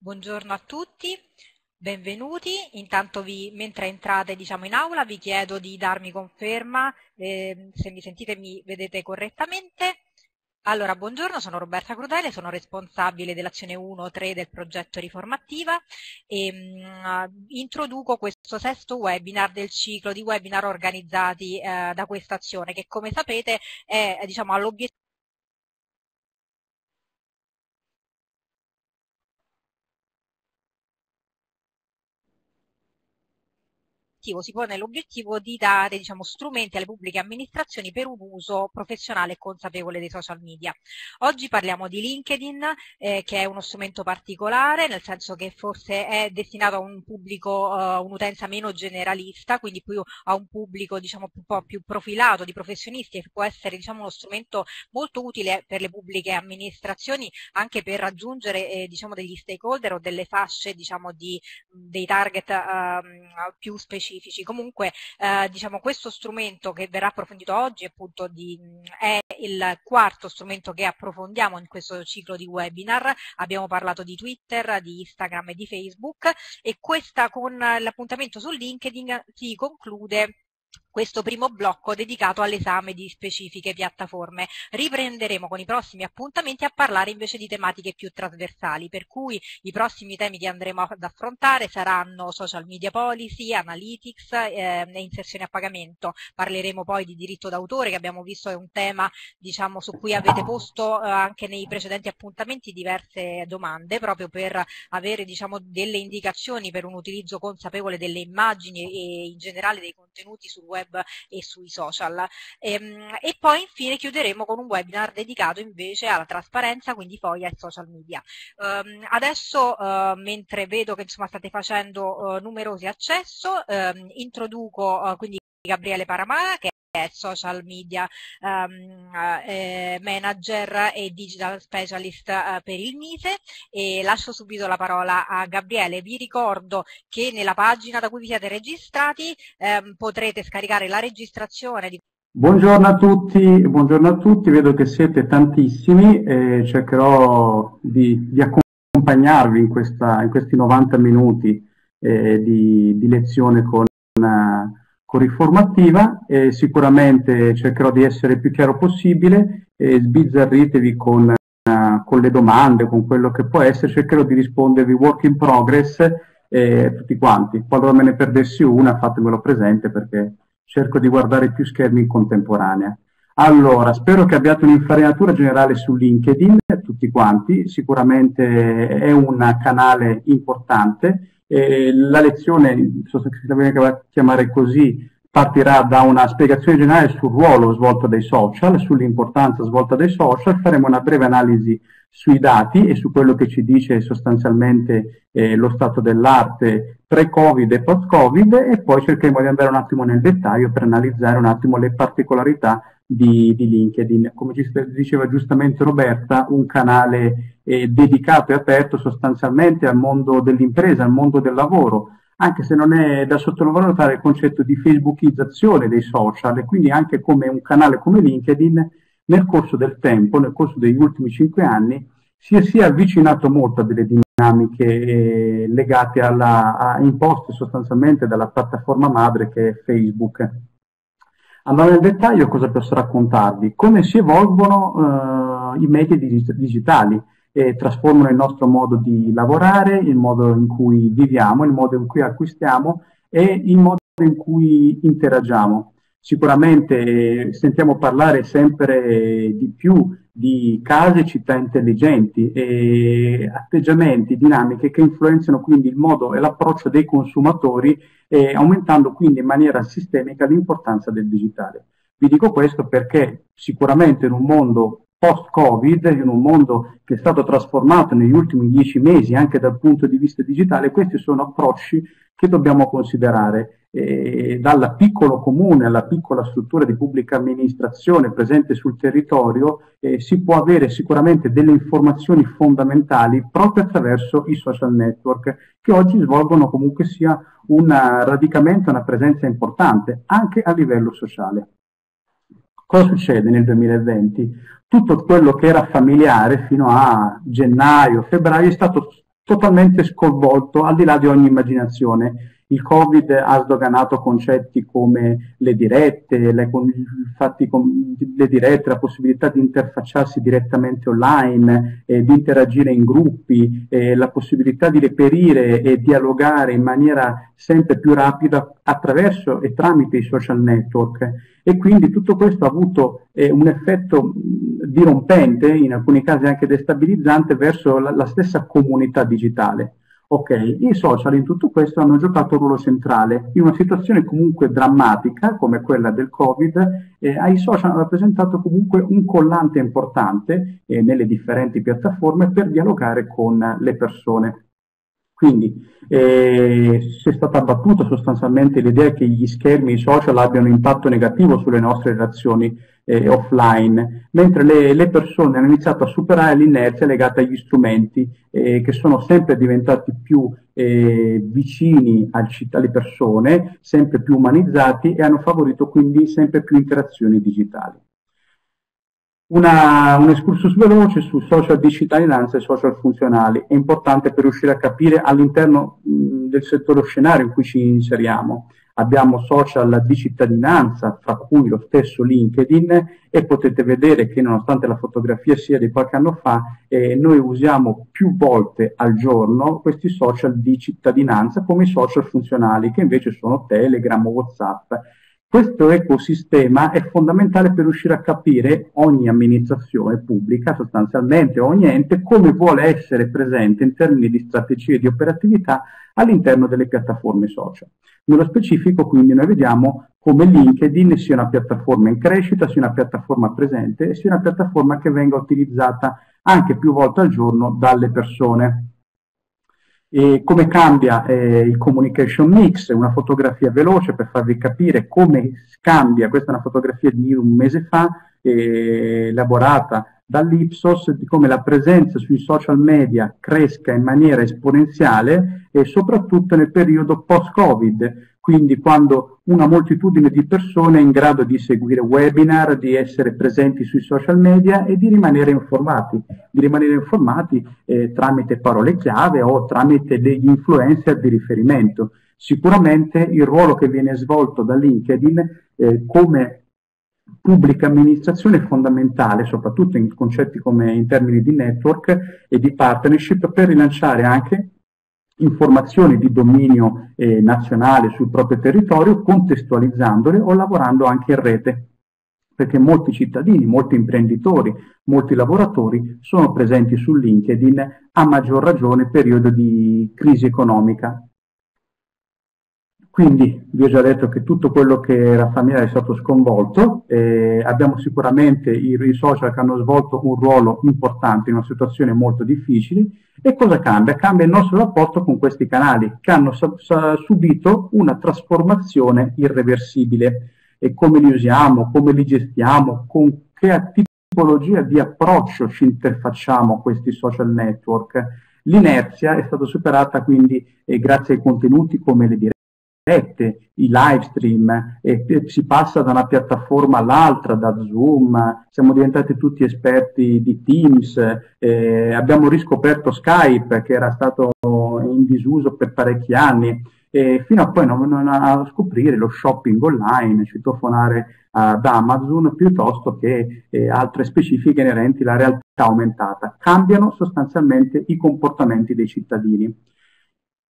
Buongiorno a tutti, benvenuti. Intanto vi, mentre entrate diciamo, in aula vi chiedo di darmi conferma eh, se mi sentite e mi vedete correttamente. Allora, buongiorno, sono Roberta Crudele, sono responsabile dell'azione 1-3 del progetto Riformattiva e mh, mm, introduco questo sesto webinar del ciclo di webinar organizzati eh, da questa azione che come sapete è diciamo, all'obiettivo obiettivo, si pone l'obiettivo di dare diciamo, strumenti alle pubbliche amministrazioni per un uso professionale e consapevole dei social media. Oggi parliamo di LinkedIn, eh, che è uno strumento particolare, nel senso che forse è destinato a un pubblico, uh, un'utenza meno generalista, quindi più a un pubblico diciamo, un po' più profilato di professionisti e può essere diciamo, uno strumento molto utile per le pubbliche amministrazioni anche per raggiungere eh, diciamo, degli stakeholder o delle fasce diciamo, di, dei target uh, più specifici specifici. Comunque eh, diciamo, questo strumento che verrà approfondito oggi appunto di, è il quarto strumento che approfondiamo in questo ciclo di webinar. Abbiamo parlato di Twitter, di Instagram e di Facebook e questa con l'appuntamento su LinkedIn si conclude questo primo blocco dedicato all'esame di specifiche piattaforme. Riprenderemo con i prossimi appuntamenti a parlare invece di tematiche più trasversali, per cui i prossimi temi che andremo ad affrontare saranno social media policy, analytics eh, e inserzione a pagamento. Parleremo poi di diritto d'autore che abbiamo visto è un tema diciamo, su cui avete posto eh, anche nei precedenti appuntamenti diverse domande proprio per avere diciamo, delle indicazioni per un utilizzo consapevole delle immagini e in generale dei contenuti sul web web e sui social. E, ehm, e poi infine chiuderemo con un webinar dedicato invece alla trasparenza, quindi poi ai social media. Um, adesso, uh, mentre vedo che insomma, state facendo uh, numerosi accesso, um, introduco uh, quindi Gabriele Paramara che social media um, eh, manager e digital specialist uh, per il Mise e lascio subito la parola a Gabriele. Vi ricordo che nella pagina da cui vi siete registrati um, potrete scaricare la registrazione di Buongiorno a tutti, buongiorno a tutti, vedo che siete tantissimi e cercherò di, di accompagnarvi in, questa, in, questi 90 minuti eh, di, di, lezione con, uh, con riformativa e sicuramente cercherò di essere il più chiaro possibile e sbizzarritevi con, uh, con le domande, con quello che può essere, cercherò di rispondervi work in progress eh, tutti quanti. Qualora me ne perdessi una fatemelo presente perché cerco di guardare più schermi in contemporanea. Allora, spero che abbiate un'infarinatura generale su LinkedIn, tutti quanti, sicuramente è un canale importante eh, la lezione, se si deve chiamare così, partirà da una spiegazione generale sul ruolo svolto dai social, sull'importanza svolta dai social, faremo una breve analisi sui dati e su quello che ci dice sostanzialmente eh, lo stato dell'arte pre-Covid e post-Covid e poi cercheremo di andare un attimo nel dettaglio per analizzare un attimo le particolarità di, di LinkedIn. Come ci diceva giustamente Roberta, un canale eh, dedicato e aperto sostanzialmente al mondo dell'impresa, al mondo del lavoro, anche se non è da sottovalutare il concetto di facebookizzazione dei social e quindi anche come un canale come LinkedIn nel corso del tempo, nel corso degli ultimi cinque anni, si sia avvicinato molto a delle dinamiche eh, legate alla, a, imposte sostanzialmente dalla piattaforma madre che è Facebook. Andando nel dettaglio, cosa posso raccontarvi? Come si evolvono eh, i media digitali e trasformano il nostro modo di lavorare, il modo in cui viviamo, il modo in cui acquistiamo e il modo in cui interagiamo. Sicuramente sentiamo parlare sempre di più di case città intelligenti e atteggiamenti, dinamiche che influenzano quindi il modo e l'approccio dei consumatori, eh, aumentando quindi in maniera sistemica l'importanza del digitale. Vi dico questo perché sicuramente in un mondo post-Covid, in un mondo che è stato trasformato negli ultimi dieci mesi anche dal punto di vista digitale, questi sono approcci che dobbiamo considerare. Eh, dalla piccolo comune alla piccola struttura di pubblica amministrazione presente sul territorio eh, si può avere sicuramente delle informazioni fondamentali proprio attraverso i social network che oggi svolgono comunque sia un radicamento, una presenza importante anche a livello sociale. Cosa succede nel 2020? Tutto quello che era familiare fino a gennaio, febbraio è stato totalmente sconvolto al di là di ogni immaginazione. Il Covid ha sdoganato concetti come le dirette, le, infatti, le dirette, la possibilità di interfacciarsi direttamente online, eh, di interagire in gruppi, eh, la possibilità di reperire e dialogare in maniera sempre più rapida attraverso e tramite i social network. E quindi tutto questo ha avuto eh, un effetto dirompente, in alcuni casi anche destabilizzante, verso la, la stessa comunità digitale. Ok, i social in tutto questo hanno giocato un ruolo centrale. In una situazione comunque drammatica come quella del Covid, eh, i social hanno rappresentato comunque un collante importante eh, nelle differenti piattaforme per dialogare con le persone. Quindi eh, si è stata abbattuta sostanzialmente l'idea che gli schermi social abbiano un impatto negativo sulle nostre relazioni eh, offline, mentre le, le, persone hanno iniziato a superare l'inerzia legata agli strumenti eh, che sono sempre diventati più eh, vicini al, alle persone, sempre più umanizzati e hanno favorito quindi sempre più interazioni digitali. Una, un excursus veloce su social di e social funzionali è importante per riuscire a capire all'interno mh, del settore scenario in cui ci inseriamo. Abbiamo social di cittadinanza, fra cui lo stesso LinkedIn, e potete vedere che nonostante la fotografia sia di qualche anno fa, eh, noi usiamo più volte al giorno questi social di cittadinanza come i social funzionali, che invece sono Telegram o WhatsApp questo ecosistema è fondamentale per riuscire a capire ogni amministrazione pubblica, sostanzialmente ogni ente, come vuole essere presente in termini di strategie e di operatività all'interno delle piattaforme social. Nello specifico quindi noi vediamo come LinkedIn sia una piattaforma in crescita, sia una piattaforma presente e sia una piattaforma che venga utilizzata anche più volte al giorno dalle persone. E come cambia eh, il communication mix, una fotografia veloce per farvi capire come cambia, questa è una fotografia di un mese fa, eh, elaborata dall'Ipsos, di come la presenza sui social media cresca in maniera esponenziale e soprattutto nel periodo post-Covid, quindi quando una moltitudine di persone è in grado di seguire webinar, di essere presenti sui social media e di rimanere informati, di rimanere informati eh, tramite parole chiave o tramite degli influencer di riferimento. Sicuramente il ruolo che viene svolto da LinkedIn eh, come pubblica amministrazione è fondamentale, soprattutto in concetti come in termini di network e di partnership, per rilanciare anche informazioni di dominio eh, nazionale sul proprio territorio, contestualizzandole o lavorando anche in rete. Perché molti cittadini, molti imprenditori, molti lavoratori sono presenti su LinkedIn a maggior ragione in periodo di crisi economica quindi vi ho già detto che tutto quello che era familiare è stato sconvolto, eh, abbiamo sicuramente i, i, social che hanno svolto un ruolo importante in una situazione molto difficile e cosa cambia? Cambia il nostro rapporto con questi canali che hanno sa- sa- subito una trasformazione irreversibile e come li usiamo, come li gestiamo, con che tipologia di approccio ci interfacciamo a questi social network. L'inerzia è stata superata quindi eh, grazie ai contenuti come le dirette dirette, i live stream, e si passa da una piattaforma all'altra, da Zoom, siamo diventati tutti esperti di Teams, eh, abbiamo riscoperto Skype che era stato in disuso per parecchi anni, e fino a poi non, non a scoprire lo shopping online, citofonare ad Amazon piuttosto che eh, altre specifiche inerenti alla realtà aumentata. Cambiano sostanzialmente i comportamenti dei cittadini.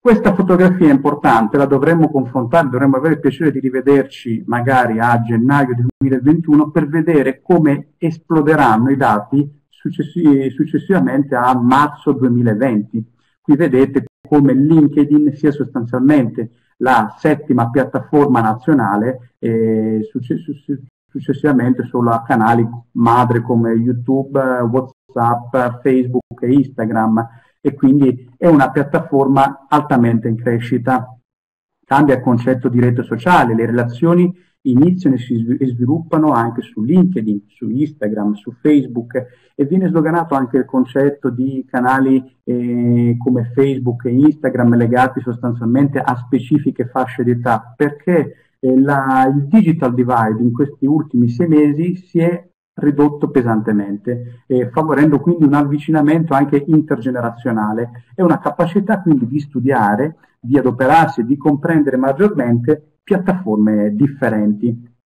Questa fotografia è importante, la dovremmo confrontare, dovremmo avere il piacere di rivederci magari a gennaio 2021 per vedere come esploderanno i dati successi- successivamente a marzo 2020. Qui vedete come LinkedIn sia sostanzialmente la settima piattaforma nazionale e success- successivamente solo a canali madre come YouTube, WhatsApp, Facebook e Instagram e quindi è una piattaforma altamente in crescita. Cambia il concetto di rete sociale, le relazioni iniziano e si sviluppano anche su LinkedIn, su Instagram, su Facebook e viene sloganato anche il concetto di canali eh, come Facebook e Instagram legati sostanzialmente a specifiche fasce d'età perché eh, la, il digital divide in questi ultimi sei mesi si è ridotto pesantemente, eh, favorendo quindi un avvicinamento anche intergenerazionale e una capacità quindi di studiare, di adoperarsi, di comprendere maggiormente piattaforme differenti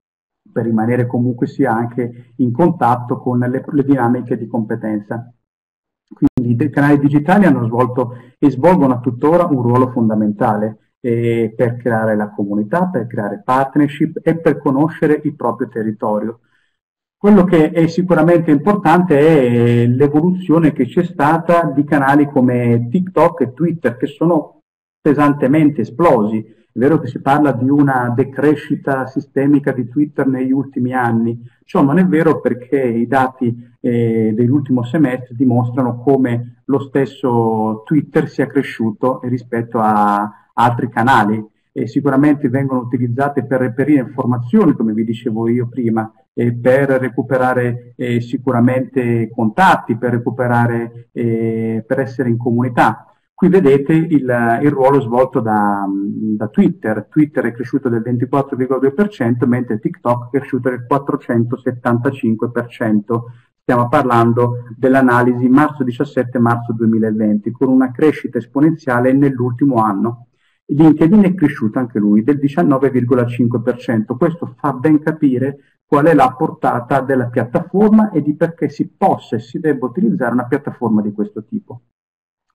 per rimanere comunque sia anche in contatto con le, le dinamiche di competenza. Quindi i canali digitali hanno svolto e svolgono tuttora un ruolo fondamentale eh, per creare la comunità, per creare partnership e per conoscere il proprio territorio. Quello che è sicuramente importante è l'evoluzione che c'è stata di canali come TikTok e Twitter che sono pesantemente esplosi. È vero che si parla di una decrescita sistemica di Twitter negli ultimi anni, ciò non è vero perché i dati eh, dell'ultimo semestre dimostrano come lo stesso Twitter sia cresciuto rispetto a altri canali. E sicuramente vengono utilizzate per reperire informazioni, come vi dicevo io prima, e per recuperare eh, sicuramente contatti, per recuperare, eh, per essere in comunità. Qui vedete il, il ruolo svolto da, da, Twitter. Twitter è cresciuto del 24,2%, mentre TikTok è cresciuto del 475%. Stiamo parlando dell'analisi marzo 17-marzo 2020, con una crescita esponenziale nell'ultimo anno. LinkedIn è cresciuto anche lui del 19,5%. Questo fa ben capire qual è la portata della piattaforma e di perché si possa e si debba utilizzare una piattaforma di questo tipo.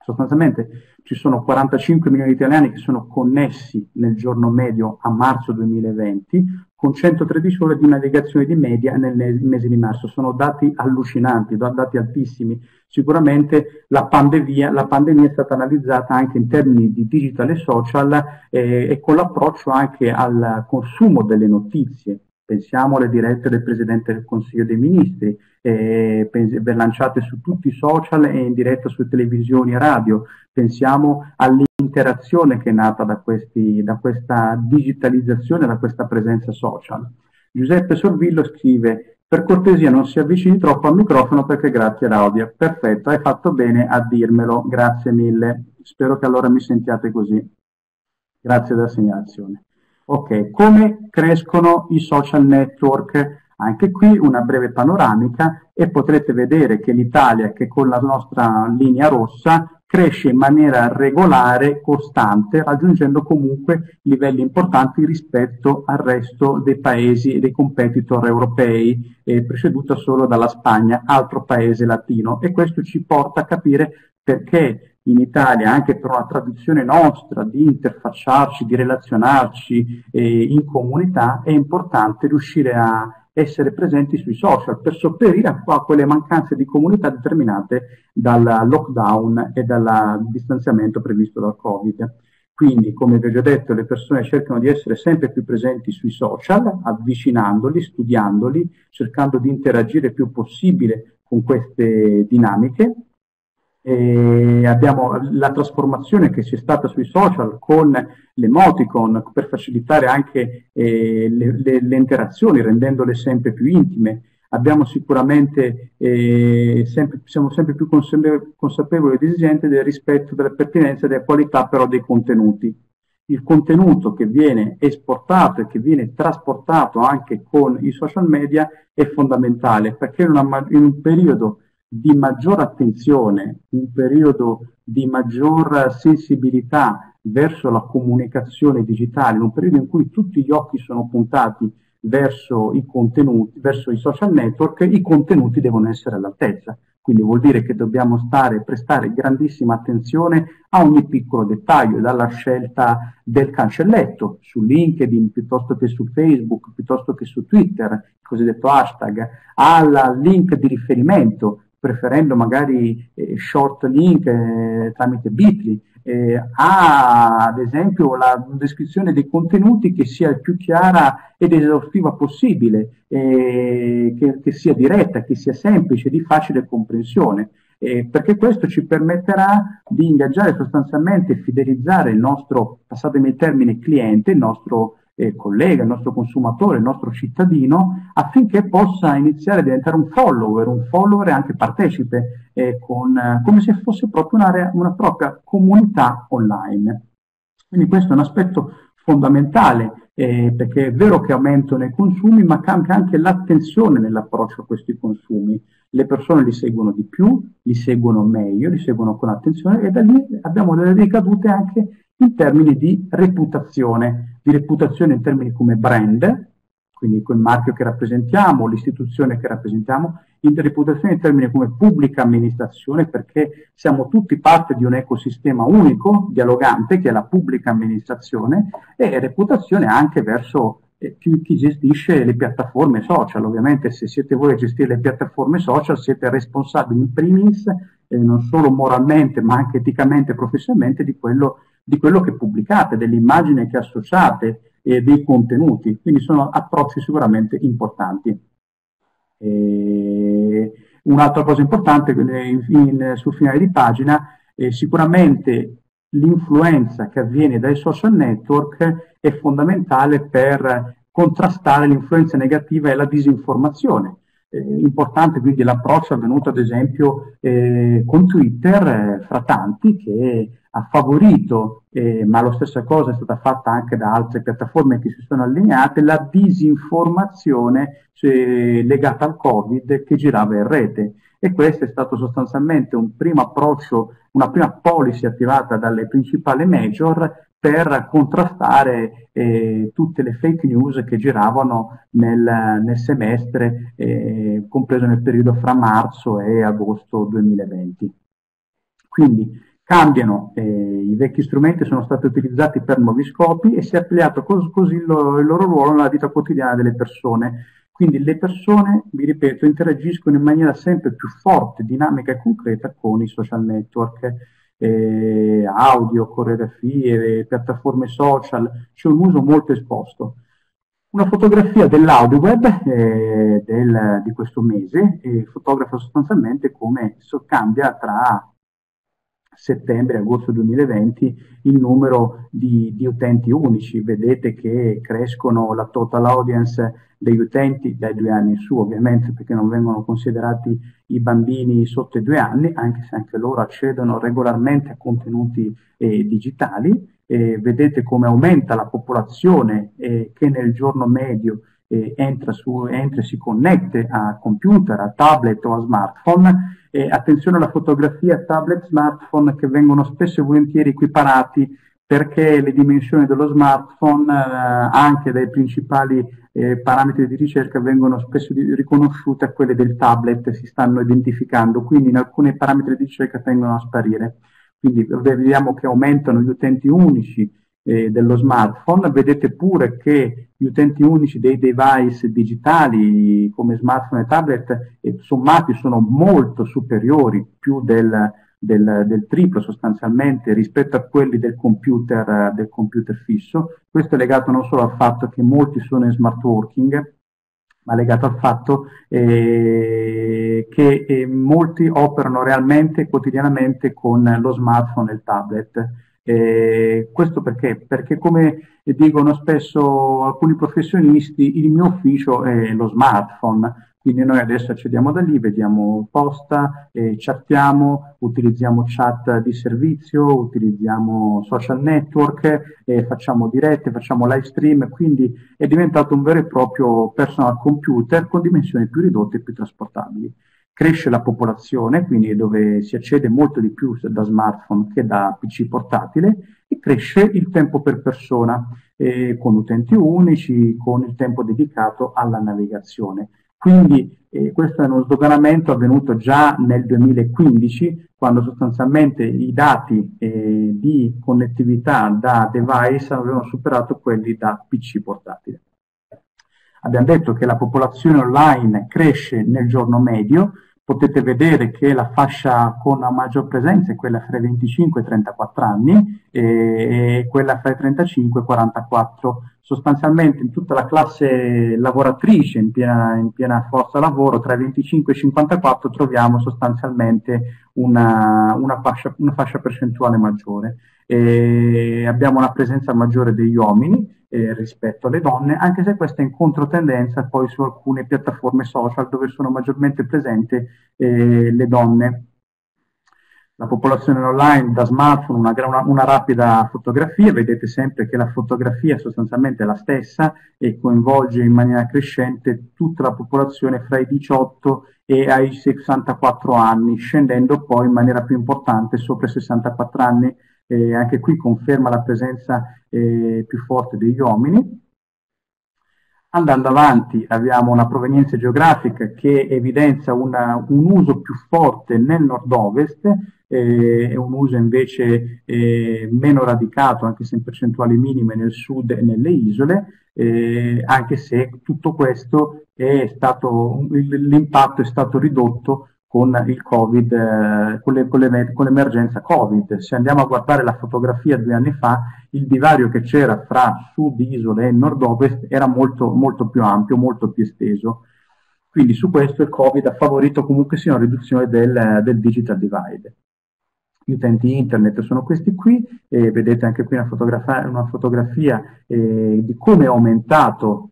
Sostanzialmente ci sono 45 milioni di italiani che sono connessi nel giorno medio a marzo 2020, con 113 ore di navigazione di media nel mese di marzo. Sono dati allucinanti, dati altissimi. Sicuramente la pandemia, la pandemia è stata analizzata anche in termini di digital e social eh, e con l'approccio anche al consumo delle notizie Pensiamo alle dirette del Presidente del Consiglio dei Ministri, eh, lanciate su tutti i social e in diretta su televisioni e radio. Pensiamo all'interazione che è nata da, questi, da questa digitalizzazione, da questa presenza social. Giuseppe Sorvillo scrive per cortesia non si avvicini troppo al microfono perché grazie all'audio. Perfetto, hai fatto bene a dirmelo, grazie mille. Spero che allora mi sentiate così. Grazie della segnalazione. Ok, come crescono i social network? Anche qui una breve panoramica e potrete vedere che l'Italia, che con la nostra linea rossa, cresce in maniera regolare, costante, raggiungendo comunque livelli importanti rispetto al resto dei paesi e dei competitor europei, eh, preceduta solo dalla Spagna, altro paese latino. E questo ci porta a capire perché in Italia, anche per una tradizione nostra di interfacciarci, di relazionarci eh, in comunità, è importante riuscire a essere presenti sui social per sopperire a, a quelle mancanze di comunità determinate dal lockdown e dal distanziamento previsto dal Covid. Quindi, come vi ho già detto, le persone cercano di essere sempre più presenti sui social, avvicinandoli, studiandoli, cercando di interagire il più possibile con queste dinamiche e abbiamo la trasformazione che c'è stata sui social con l'emoticon per facilitare anche eh, le, le, le, interazioni, rendendole sempre più intime. Abbiamo sicuramente, eh, sempre, siamo sempre più consapevoli ed esigenti del rispetto della pertinenza e della qualità però dei contenuti. Il contenuto che viene esportato e che viene trasportato anche con i social media è fondamentale perché in, una, in un periodo di maggior attenzione, un periodo di maggior sensibilità verso la comunicazione digitale, un periodo in cui tutti gli occhi sono puntati verso i contenuti, verso i social network, i contenuti devono essere all'altezza. Quindi vuol dire che dobbiamo stare, prestare grandissima attenzione a ogni piccolo dettaglio, dalla scelta del cancelletto su LinkedIn piuttosto che su Facebook, piuttosto che su Twitter, il cosiddetto hashtag, al link di riferimento preferendo magari eh, short link eh, tramite Bitly, eh, ha ad esempio la descrizione dei contenuti che sia il più chiara ed esaustiva possibile, eh, che, che, sia diretta, che sia semplice, di facile comprensione. Eh, perché questo ci permetterà di ingaggiare sostanzialmente e fidelizzare il nostro, passatemi il termine, cliente, il nostro eh, collega, il nostro consumatore, il nostro cittadino, affinché possa iniziare a diventare un follower, un follower anche partecipe, eh, con, eh, come se fosse proprio una, una propria comunità online. Quindi questo è un aspetto fondamentale eh, perché è vero che aumentano i consumi, ma cambia anche l'attenzione nell'approccio a questi consumi. Le persone li seguono di più, li seguono meglio, li seguono con attenzione e da lì abbiamo delle ricadute anche in termini di reputazione, di reputazione in termini come brand, quindi quel marchio che rappresentiamo, l'istituzione che rappresentiamo, in reputazione in termini come pubblica amministrazione, perché siamo tutti parte di un ecosistema unico, dialogante, che è la pubblica amministrazione, e reputazione anche verso eh, chi, chi, gestisce le piattaforme social. Ovviamente se siete voi a gestire le piattaforme social siete responsabili in primis, eh, non solo moralmente, ma anche eticamente e professionalmente di quello, di quello che pubblicate, dell'immagine che associate, e dei contenuti, quindi sono approcci sicuramente importanti. E un'altra cosa importante in, in, sul finale di pagina è sicuramente l'influenza che avviene dai social network è fondamentale per contrastare l'influenza negativa e la disinformazione. Eh, importante quindi l'approccio avvenuto ad esempio eh, con Twitter eh, fra tanti che ha favorito, eh, ma la stessa cosa è stata fatta anche da altre piattaforme che si sono allineate, la disinformazione cioè, legata al Covid che girava in rete. E questo è stato sostanzialmente un primo approccio, una prima policy attivata dalle principali major per contrastare eh, tutte le fake news che giravano nel, nel semestre, eh, compreso nel periodo fra marzo e agosto 2020. Quindi cambiano, eh, i vecchi strumenti sono stati utilizzati per nuovi scopi e si è ampliato cos- così il loro, il loro ruolo nella vita quotidiana delle persone. Quindi le persone, vi ripeto, interagiscono in maniera sempre più forte, dinamica e concreta con i social network, eh, audio, coreografie, piattaforme social, c'è un uso molto esposto. Una fotografia dell'audio web eh, del, di questo mese eh, fotografa sostanzialmente come cambia tra settembre e agosto 2020 il numero di, di, utenti unici. Vedete che crescono la total audience degli utenti dai due anni in su, ovviamente perché non vengono considerati i bambini sotto i due anni, anche se anche loro accedono regolarmente a contenuti eh, digitali. Eh, vedete come aumenta la popolazione eh, che nel giorno medio eh, entra, su, entra e si connette a computer, a tablet o a smartphone. E attenzione alla fotografia tablet, smartphone che vengono spesso e volentieri equiparati perché le dimensioni dello smartphone, eh, anche dai principali eh, parametri di ricerca, vengono spesso di, riconosciute a quelle del tablet, si stanno identificando, quindi in alcuni parametri di ricerca tendono a sparire. Quindi vediamo che aumentano gli utenti unici, eh, dello smartphone, vedete pure che gli utenti unici dei device digitali come smartphone e tablet eh, sommati sono molto superiori, più del, del, del, triplo sostanzialmente rispetto a quelli del computer, del computer fisso. Questo è legato non solo al fatto che molti sono in smart working, ma legato al fatto eh, che eh, molti operano realmente quotidianamente con lo smartphone e il tablet. Eh, questo perché? Perché come dicono spesso alcuni professionisti, il mio ufficio è lo smartphone, quindi noi adesso accediamo da lì, vediamo posta, eh, chattiamo, utilizziamo chat di servizio, utilizziamo social network, eh, facciamo dirette, facciamo live stream, quindi è diventato un vero e proprio personal computer con dimensioni più ridotte e più trasportabili cresce la popolazione, quindi dove si accede molto di più da smartphone che da PC portatile, e cresce il tempo per persona, eh, con utenti unici, con il tempo dedicato alla navigazione. Quindi eh, questo è uno sdoganamento avvenuto già nel 2015, quando sostanzialmente i dati eh, di connettività da device avevano superato quelli da PC portatile. Abbiamo detto che la popolazione online cresce nel giorno medio, potete vedere che la fascia con la maggior presenza è quella fra i 25 e i 34 anni e quella fra i 35 e i 44. Sostanzialmente in tutta la classe lavoratrice in piena, in piena forza lavoro tra i 25 e i 54 troviamo sostanzialmente una, una, fascia, una fascia percentuale maggiore. E abbiamo una presenza maggiore degli uomini eh, rispetto alle donne, anche se questa è in controtendenza poi su alcune piattaforme social dove sono maggiormente presenti eh, le donne. la popolazione online da smartphone una, una, una, rapida fotografia, vedete sempre che la fotografia è sostanzialmente la stessa e coinvolge in maniera crescente tutta la popolazione fra i 18 e ai 64 anni, scendendo poi in maniera più importante sopra i 64 anni, eh, anche qui conferma la presenza eh, più forte degli uomini. Andando avanti abbiamo una provenienza geografica che evidenzia una, un uso più forte nel nord-ovest eh, un uso invece eh, meno radicato, anche se in percentuali minime, nel sud e nelle isole, eh, anche se tutto questo è stato, l'impatto è stato ridotto con il Covid, eh, con, le, con, le, con, l'emergenza Covid. Se andiamo a guardare la fotografia due anni fa, il divario che c'era fra sud, isole e nord-ovest era molto, molto più ampio, molto più esteso. Quindi su questo il Covid ha favorito comunque sia una riduzione del, del digital divide. Gli utenti internet sono questi qui, vedete anche qui una fotografia, una fotografia eh, di come è aumentato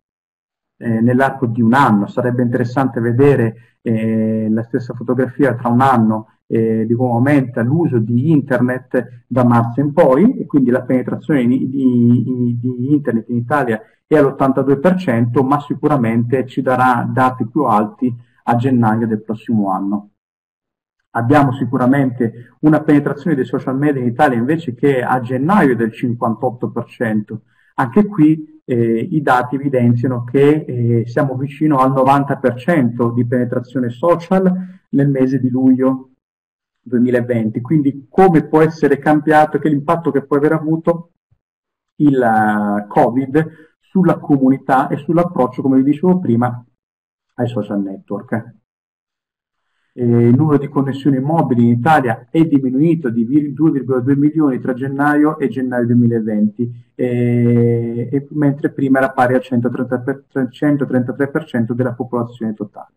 eh, nell'arco di un anno. Sarebbe interessante vedere eh, la stessa fotografia tra un anno eh, di come aumenta l'uso di internet da marzo in poi e quindi la penetrazione di, di, di internet in Italia è all'82%, ma sicuramente ci darà dati più alti a gennaio del prossimo anno. Abbiamo sicuramente una penetrazione dei social media in Italia invece che a gennaio del 58%. Anche qui eh, i dati evidenziano che eh, siamo vicino al 90% di penetrazione social nel mese di luglio 2020. Quindi come può essere cambiato, che l'impatto che può aver avuto il uh, Covid sulla comunità e sull'approccio, come vi dicevo prima, ai social network eh, il numero di connessioni mobili in Italia è diminuito di 2,2 milioni tra gennaio e gennaio 2020, eh, e, mentre prima era pari al 130 133% della popolazione totale.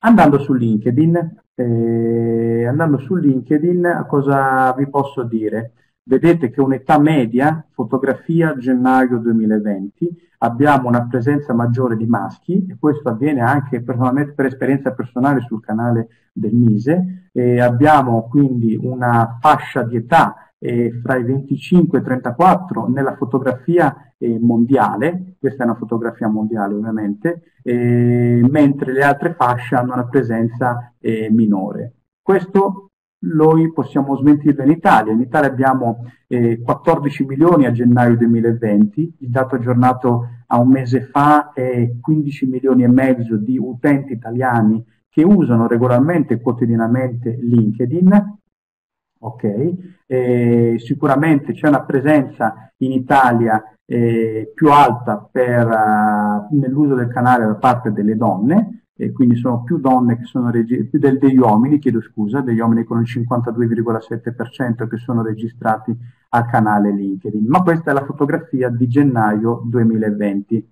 Andando su LinkedIn, eh, andando su LinkedIn, cosa vi posso dire? Vedete che un'età media, fotografia gennaio 2020, abbiamo una presenza maggiore di maschi e questo avviene anche personalmente per esperienza personale sul canale del Mise. E abbiamo quindi una fascia di età eh, fra i 25 e i 34 nella fotografia eh, mondiale, questa è una fotografia mondiale ovviamente, eh, mentre le altre fasce hanno una presenza eh, minore. Questo noi possiamo smentirlo in Italia. In Italia abbiamo eh, 14 milioni a gennaio 2020, il dato aggiornato a un mese fa è 15 milioni e mezzo di utenti italiani che usano regolarmente e quotidianamente LinkedIn. Ok, eh, sicuramente c'è una presenza in Italia eh, più alta per, uh, nell'uso del canale da parte delle donne, e quindi sono più donne che sono più del, degli uomini, chiedo scusa, degli uomini con il 52,7% che sono registrati al canale LinkedIn. Ma questa è la fotografia di gennaio 2020.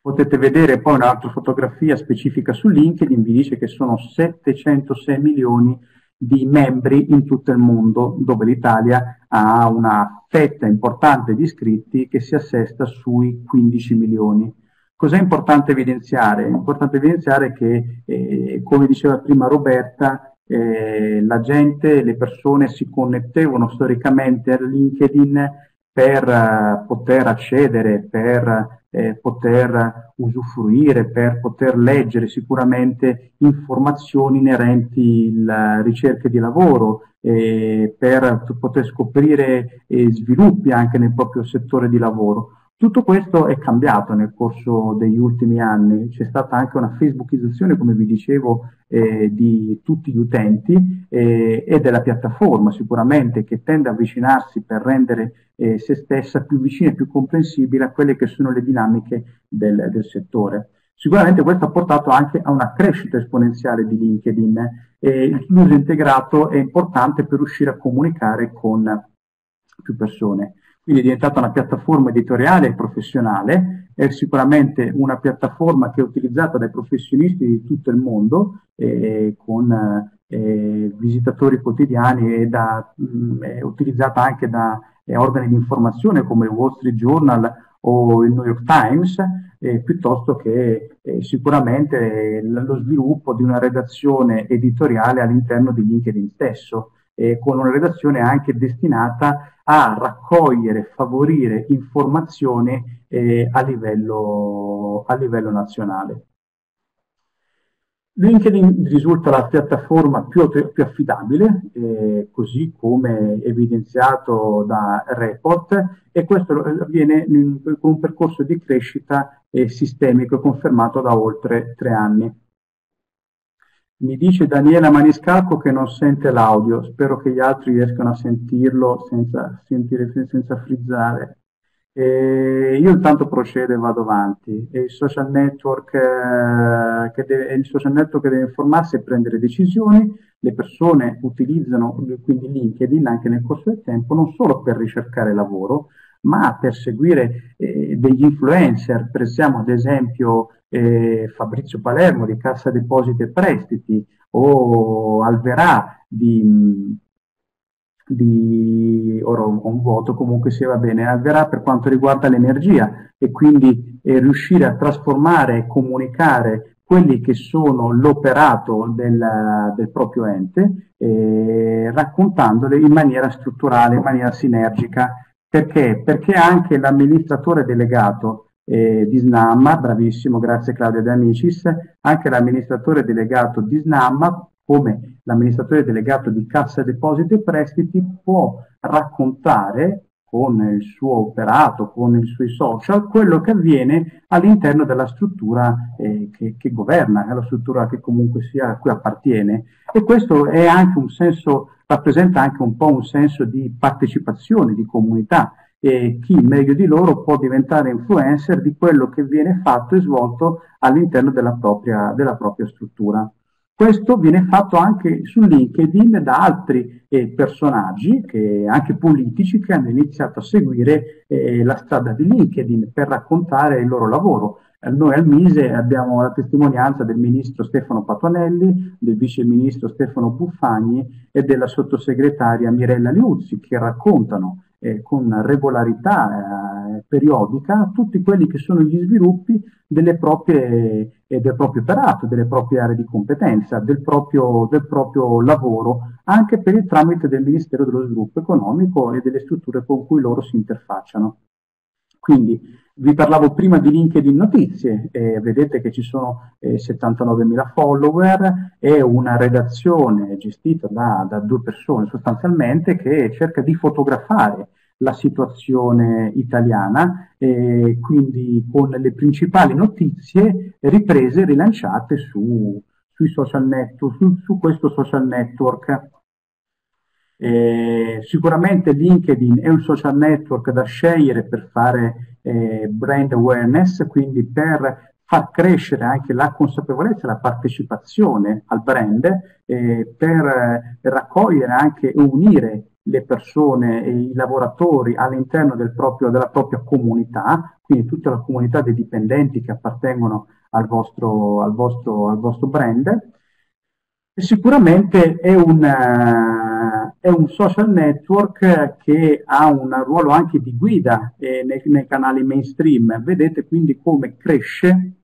Potete vedere poi un'altra fotografia specifica su LinkedIn, vi dice che sono 706 milioni di membri in tutto il mondo, dove l'Italia ha una fetta importante di iscritti che si assesta sui 15 milioni. Cos'è importante evidenziare? È importante evidenziare che, eh, come diceva prima Roberta, eh, la gente, le persone si connettevano storicamente a LinkedIn per uh, poter accedere, per eh, poter usufruire, per poter leggere sicuramente informazioni inerenti alle ricerche di lavoro, eh, per poter scoprire eh, sviluppi anche nel proprio settore di lavoro. Tutto questo è cambiato nel corso degli ultimi anni, c'è stata anche una facebookizzazione, come vi dicevo, eh, di tutti gli utenti eh, e della piattaforma sicuramente che tende a avvicinarsi per rendere eh, se stessa più vicina e più comprensibile a quelle che sono le dinamiche del, del settore. Sicuramente questo ha portato anche a una crescita esponenziale di LinkedIn e l'uso integrato è importante per riuscire a comunicare con più persone. Quindi è diventata una piattaforma editoriale e professionale, è sicuramente una piattaforma che è utilizzata dai professionisti di tutto il mondo, eh, con eh, visitatori quotidiani e da, mh, mm, è utilizzata anche da eh, organi di informazione come il Wall Street Journal o il New York Times, eh, piuttosto che eh, sicuramente lo sviluppo di una redazione editoriale all'interno di LinkedIn stesso, con una redazione anche destinata a raccogliere, favorire informazioni eh, a, livello, a livello nazionale. LinkedIn risulta la piattaforma più, più affidabile, eh, così come evidenziato da Report, e questo avviene con un percorso di crescita eh, sistemico confermato da oltre tre anni. Mi dice Daniela Maniscalco che non sente l'audio, spero che gli altri riescano a sentirlo senza, sentire, senza frizzare. E io intanto procedo e vado avanti. E il, social network, eh, che deve, il social network deve informarsi e prendere decisioni, le persone utilizzano quindi LinkedIn anche nel corso del tempo non solo per ricercare lavoro, ma per seguire eh, degli influencer. Pensiamo ad esempio eh, Fabrizio Palermo di Cassa Depositi e Prestiti o Alverà di, di ora un voto comunque se va bene, Alverà per quanto riguarda l'energia e quindi eh, riuscire a trasformare e comunicare quelli che sono l'operato del, del proprio ente, eh, raccontandole in maniera strutturale, in maniera sinergica. Perché? Perché anche l'amministratore delegato eh, di SNAM, bravissimo, grazie Claudia De Amicis, anche l'amministratore delegato di SNAM, come l'amministratore delegato di Cassa Depositi e Prestiti, può raccontare con il suo operato, con i suoi social, quello che avviene all'interno della struttura eh, che, che, governa, la struttura che comunque sia a cui appartiene. E questo è anche un senso, rappresenta anche un po' un senso di partecipazione, di comunità e chi meglio di loro può diventare influencer di quello che viene fatto e svolto all'interno della propria, della propria struttura. Questo viene fatto anche su LinkedIn da altri eh, personaggi, che, anche politici, che hanno iniziato a seguire eh, la strada di LinkedIn per raccontare il loro lavoro. Eh, noi al Mise abbiamo la testimonianza del ministro Stefano Patuanelli, del vice ministro Stefano Buffagni e della sottosegretaria Mirella Liuzzi, che raccontano eh, con regolarità eh, periodica tutti quelli che sono gli sviluppi proprie, eh, del proprio operato, delle proprie aree di competenza, del proprio, del proprio lavoro, anche per il tramite del Ministero dello Sviluppo Economico e delle strutture con cui loro si interfacciano. Quindi vi parlavo prima di LinkedIn Notizie, eh, vedete che ci sono eh, 79.000 follower e una redazione gestita da, da, due persone sostanzialmente che cerca di fotografare la situazione italiana, eh, quindi con le principali notizie riprese e rilanciate su, sui social network, su, su questo social network. Eh, sicuramente LinkedIn è un social network da scegliere per fare eh, brand awareness, quindi per far crescere anche la consapevolezza e la partecipazione al brand, eh, per eh, raccogliere anche e unire le persone e i lavoratori all'interno del proprio, della propria comunità, quindi tutta la comunità dei dipendenti che appartengono al vostro, al vostro, al vostro brand. E sicuramente è un, è un social network che ha un ruolo anche di guida eh, nei, nei, canali mainstream. Vedete quindi come cresce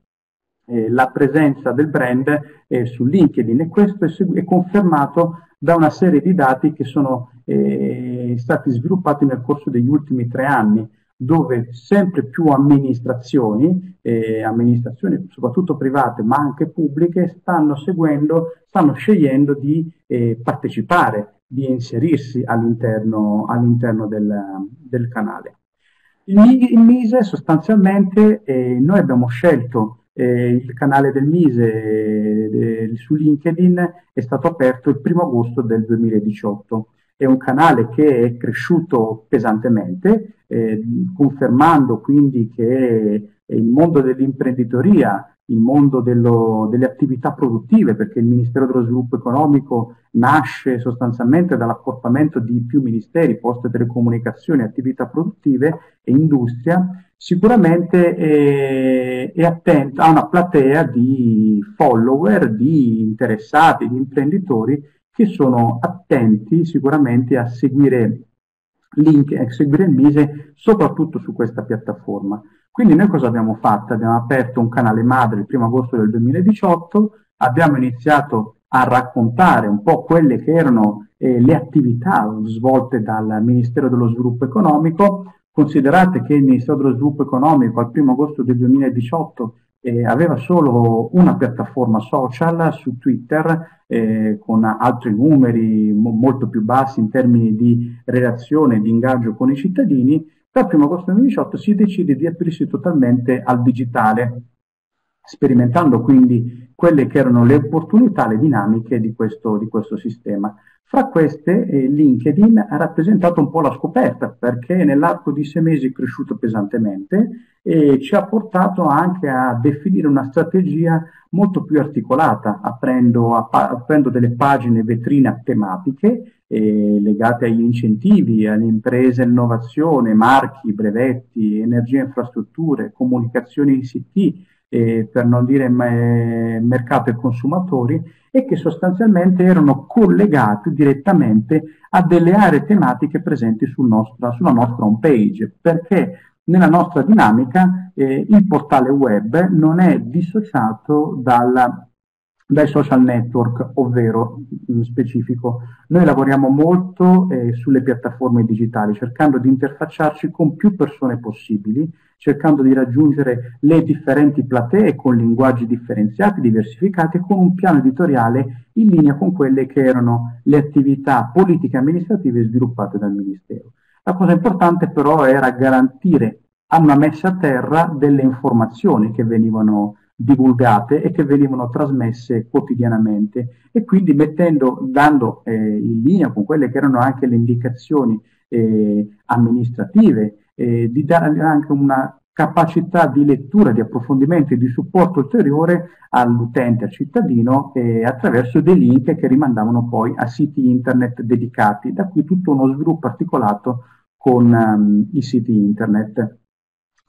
eh, la presenza del brand eh, su LinkedIn e questo è, è confermato da una serie di dati che sono eh, stati sviluppati nel corso degli ultimi tre anni, dove sempre più amministrazioni, eh, amministrazioni soprattutto private ma anche pubbliche, stanno seguendo, stanno scegliendo di eh, partecipare, di inserirsi all'interno, all'interno del, del, canale. Il, il Mise sostanzialmente eh, noi abbiamo scelto eh, il canale del Mise eh, su LinkedIn è stato aperto il primo agosto del 2018. È un canale che è cresciuto pesantemente, eh, confermando quindi che il mondo dell'imprenditoria il mondo dello, delle attività produttive, perché il Ministero dello Sviluppo Economico nasce sostanzialmente dall'accorpamento di più ministeri, poste telecomunicazioni, attività produttive e industria, sicuramente è, è attento, ha una platea di follower, di interessati, di imprenditori che sono attenti sicuramente a seguire link, a seguire il Mise soprattutto su questa piattaforma. Quindi noi cosa abbiamo fatto? Abbiamo aperto un canale madre il 1 agosto del 2018, abbiamo iniziato a raccontare un po' quelle che erano eh, le attività svolte dal Ministero dello Sviluppo Economico. Considerate che il Ministero dello Sviluppo Economico al 1 agosto del 2018 eh, aveva solo una piattaforma social su Twitter eh, con altri numeri mo- molto più bassi in termini di relazione e di ingaggio con i cittadini, dal 1 agosto 2018 si decide di aprirsi totalmente al digitale, sperimentando quindi quelle che erano le opportunità, le dinamiche di questo, di questo sistema. Fra queste eh, LinkedIn ha rappresentato un po' la scoperta perché nell'arco di sei mesi è cresciuto pesantemente e ci ha portato anche a definire una strategia molto più articolata, aprendo, aprendo delle pagine vetrina tematiche eh, legate agli incentivi, alle imprese, innovazione, marchi, brevetti, energia e infrastrutture, comunicazioni ICT, eh, per non dire me, mercato e consumatori, e che sostanzialmente erano collegati direttamente a delle aree tematiche presenti sul nostra, sulla nostra home page, perché nella nostra dinamica eh, il portale web non è dissociato dalla dai social network, ovvero in specifico. Noi lavoriamo molto eh, sulle piattaforme digitali, cercando di interfacciarci con più persone possibili, cercando di raggiungere le differenti platee con linguaggi differenziati, diversificati, con un piano editoriale in linea con quelle che erano le attività politiche e amministrative sviluppate dal Ministero. La cosa importante però era garantire a una messa a terra delle informazioni che venivano divulgate e che venivano trasmesse quotidianamente e quindi mettendo, dando eh, in linea con quelle che erano anche le indicazioni eh, amministrative, eh, di dare anche una capacità di lettura, di approfondimento e di supporto ulteriore all'utente, al cittadino, eh, attraverso dei link che rimandavano poi a siti internet dedicati, da qui tutto uno sviluppo articolato con um, i siti internet.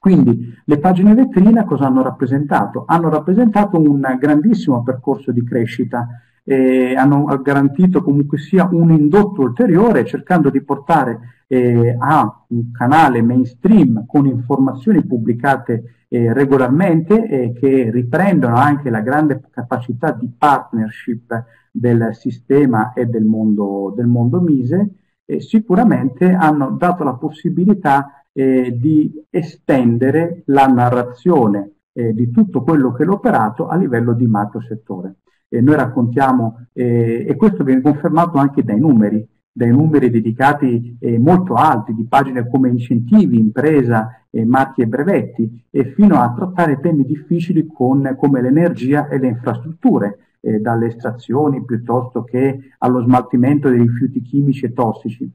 Quindi le pagine vetrina cosa hanno rappresentato? Hanno rappresentato un grandissimo percorso di crescita, eh, hanno garantito comunque sia un indotto ulteriore cercando di portare eh, a un canale mainstream con informazioni pubblicate eh, regolarmente e che riprendono anche la grande capacità di partnership del sistema e del mondo, del mondo Mise, sicuramente hanno dato la possibilità eh, di estendere la narrazione eh, di tutto quello che è l'operato a livello di macro settore. E noi raccontiamo, eh, e questo viene confermato anche dai numeri, dai numeri dedicati eh, molto alti di pagine come incentivi, impresa, eh, marchi e brevetti, e fino a trattare temi difficili con, come l'energia e le infrastrutture, eh, dalle estrazioni piuttosto che allo smaltimento dei rifiuti chimici e tossici.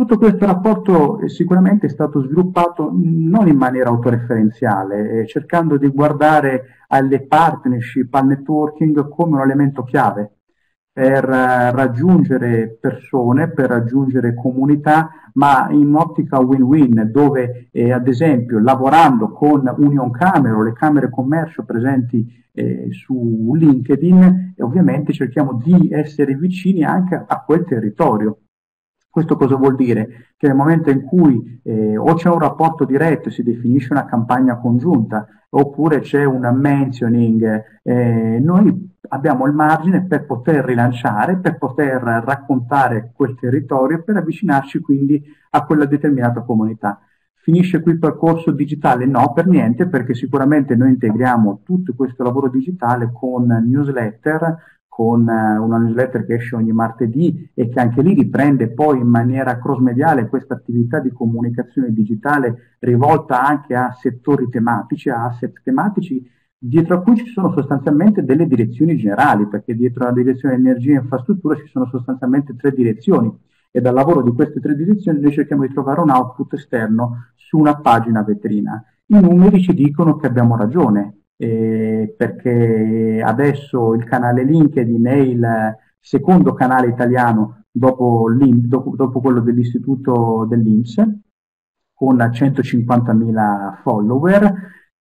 Tutto questo rapporto sicuramente è stato sviluppato non in maniera autoreferenziale, eh, cercando di guardare alle partnership, al networking come un elemento chiave per eh, raggiungere persone, per raggiungere comunità, ma in un'ottica win-win, dove eh, ad esempio lavorando con Union Camera o le camere commercio presenti eh, su LinkedIn, ovviamente cerchiamo di essere vicini anche a quel territorio questo cosa vuol dire? Che nel momento in cui eh, o c'è un rapporto diretto e si definisce una campagna congiunta, oppure c'è un mentioning, eh, noi abbiamo il margine per poter rilanciare, per poter raccontare quel territorio, per avvicinarci quindi a quella determinata comunità. Finisce qui il percorso digitale? No, per niente, perché sicuramente noi integriamo tutto questo lavoro digitale con newsletter, con eh, una newsletter che esce ogni martedì e che anche lì riprende poi in maniera cross-mediale questa attività di comunicazione digitale rivolta anche a settori tematici, a asset tematici, dietro a cui ci sono sostanzialmente delle direzioni generali, perché dietro la direzione energia e infrastruttura ci sono sostanzialmente tre direzioni e dal lavoro di queste tre direzioni noi cerchiamo di trovare un output esterno su una pagina vetrina. I numeri ci dicono che abbiamo ragione, eh, perché adesso il canale LinkedIn è il secondo canale italiano dopo, dopo, dopo quello dell'istituto dell'Inps, con 150.000 follower,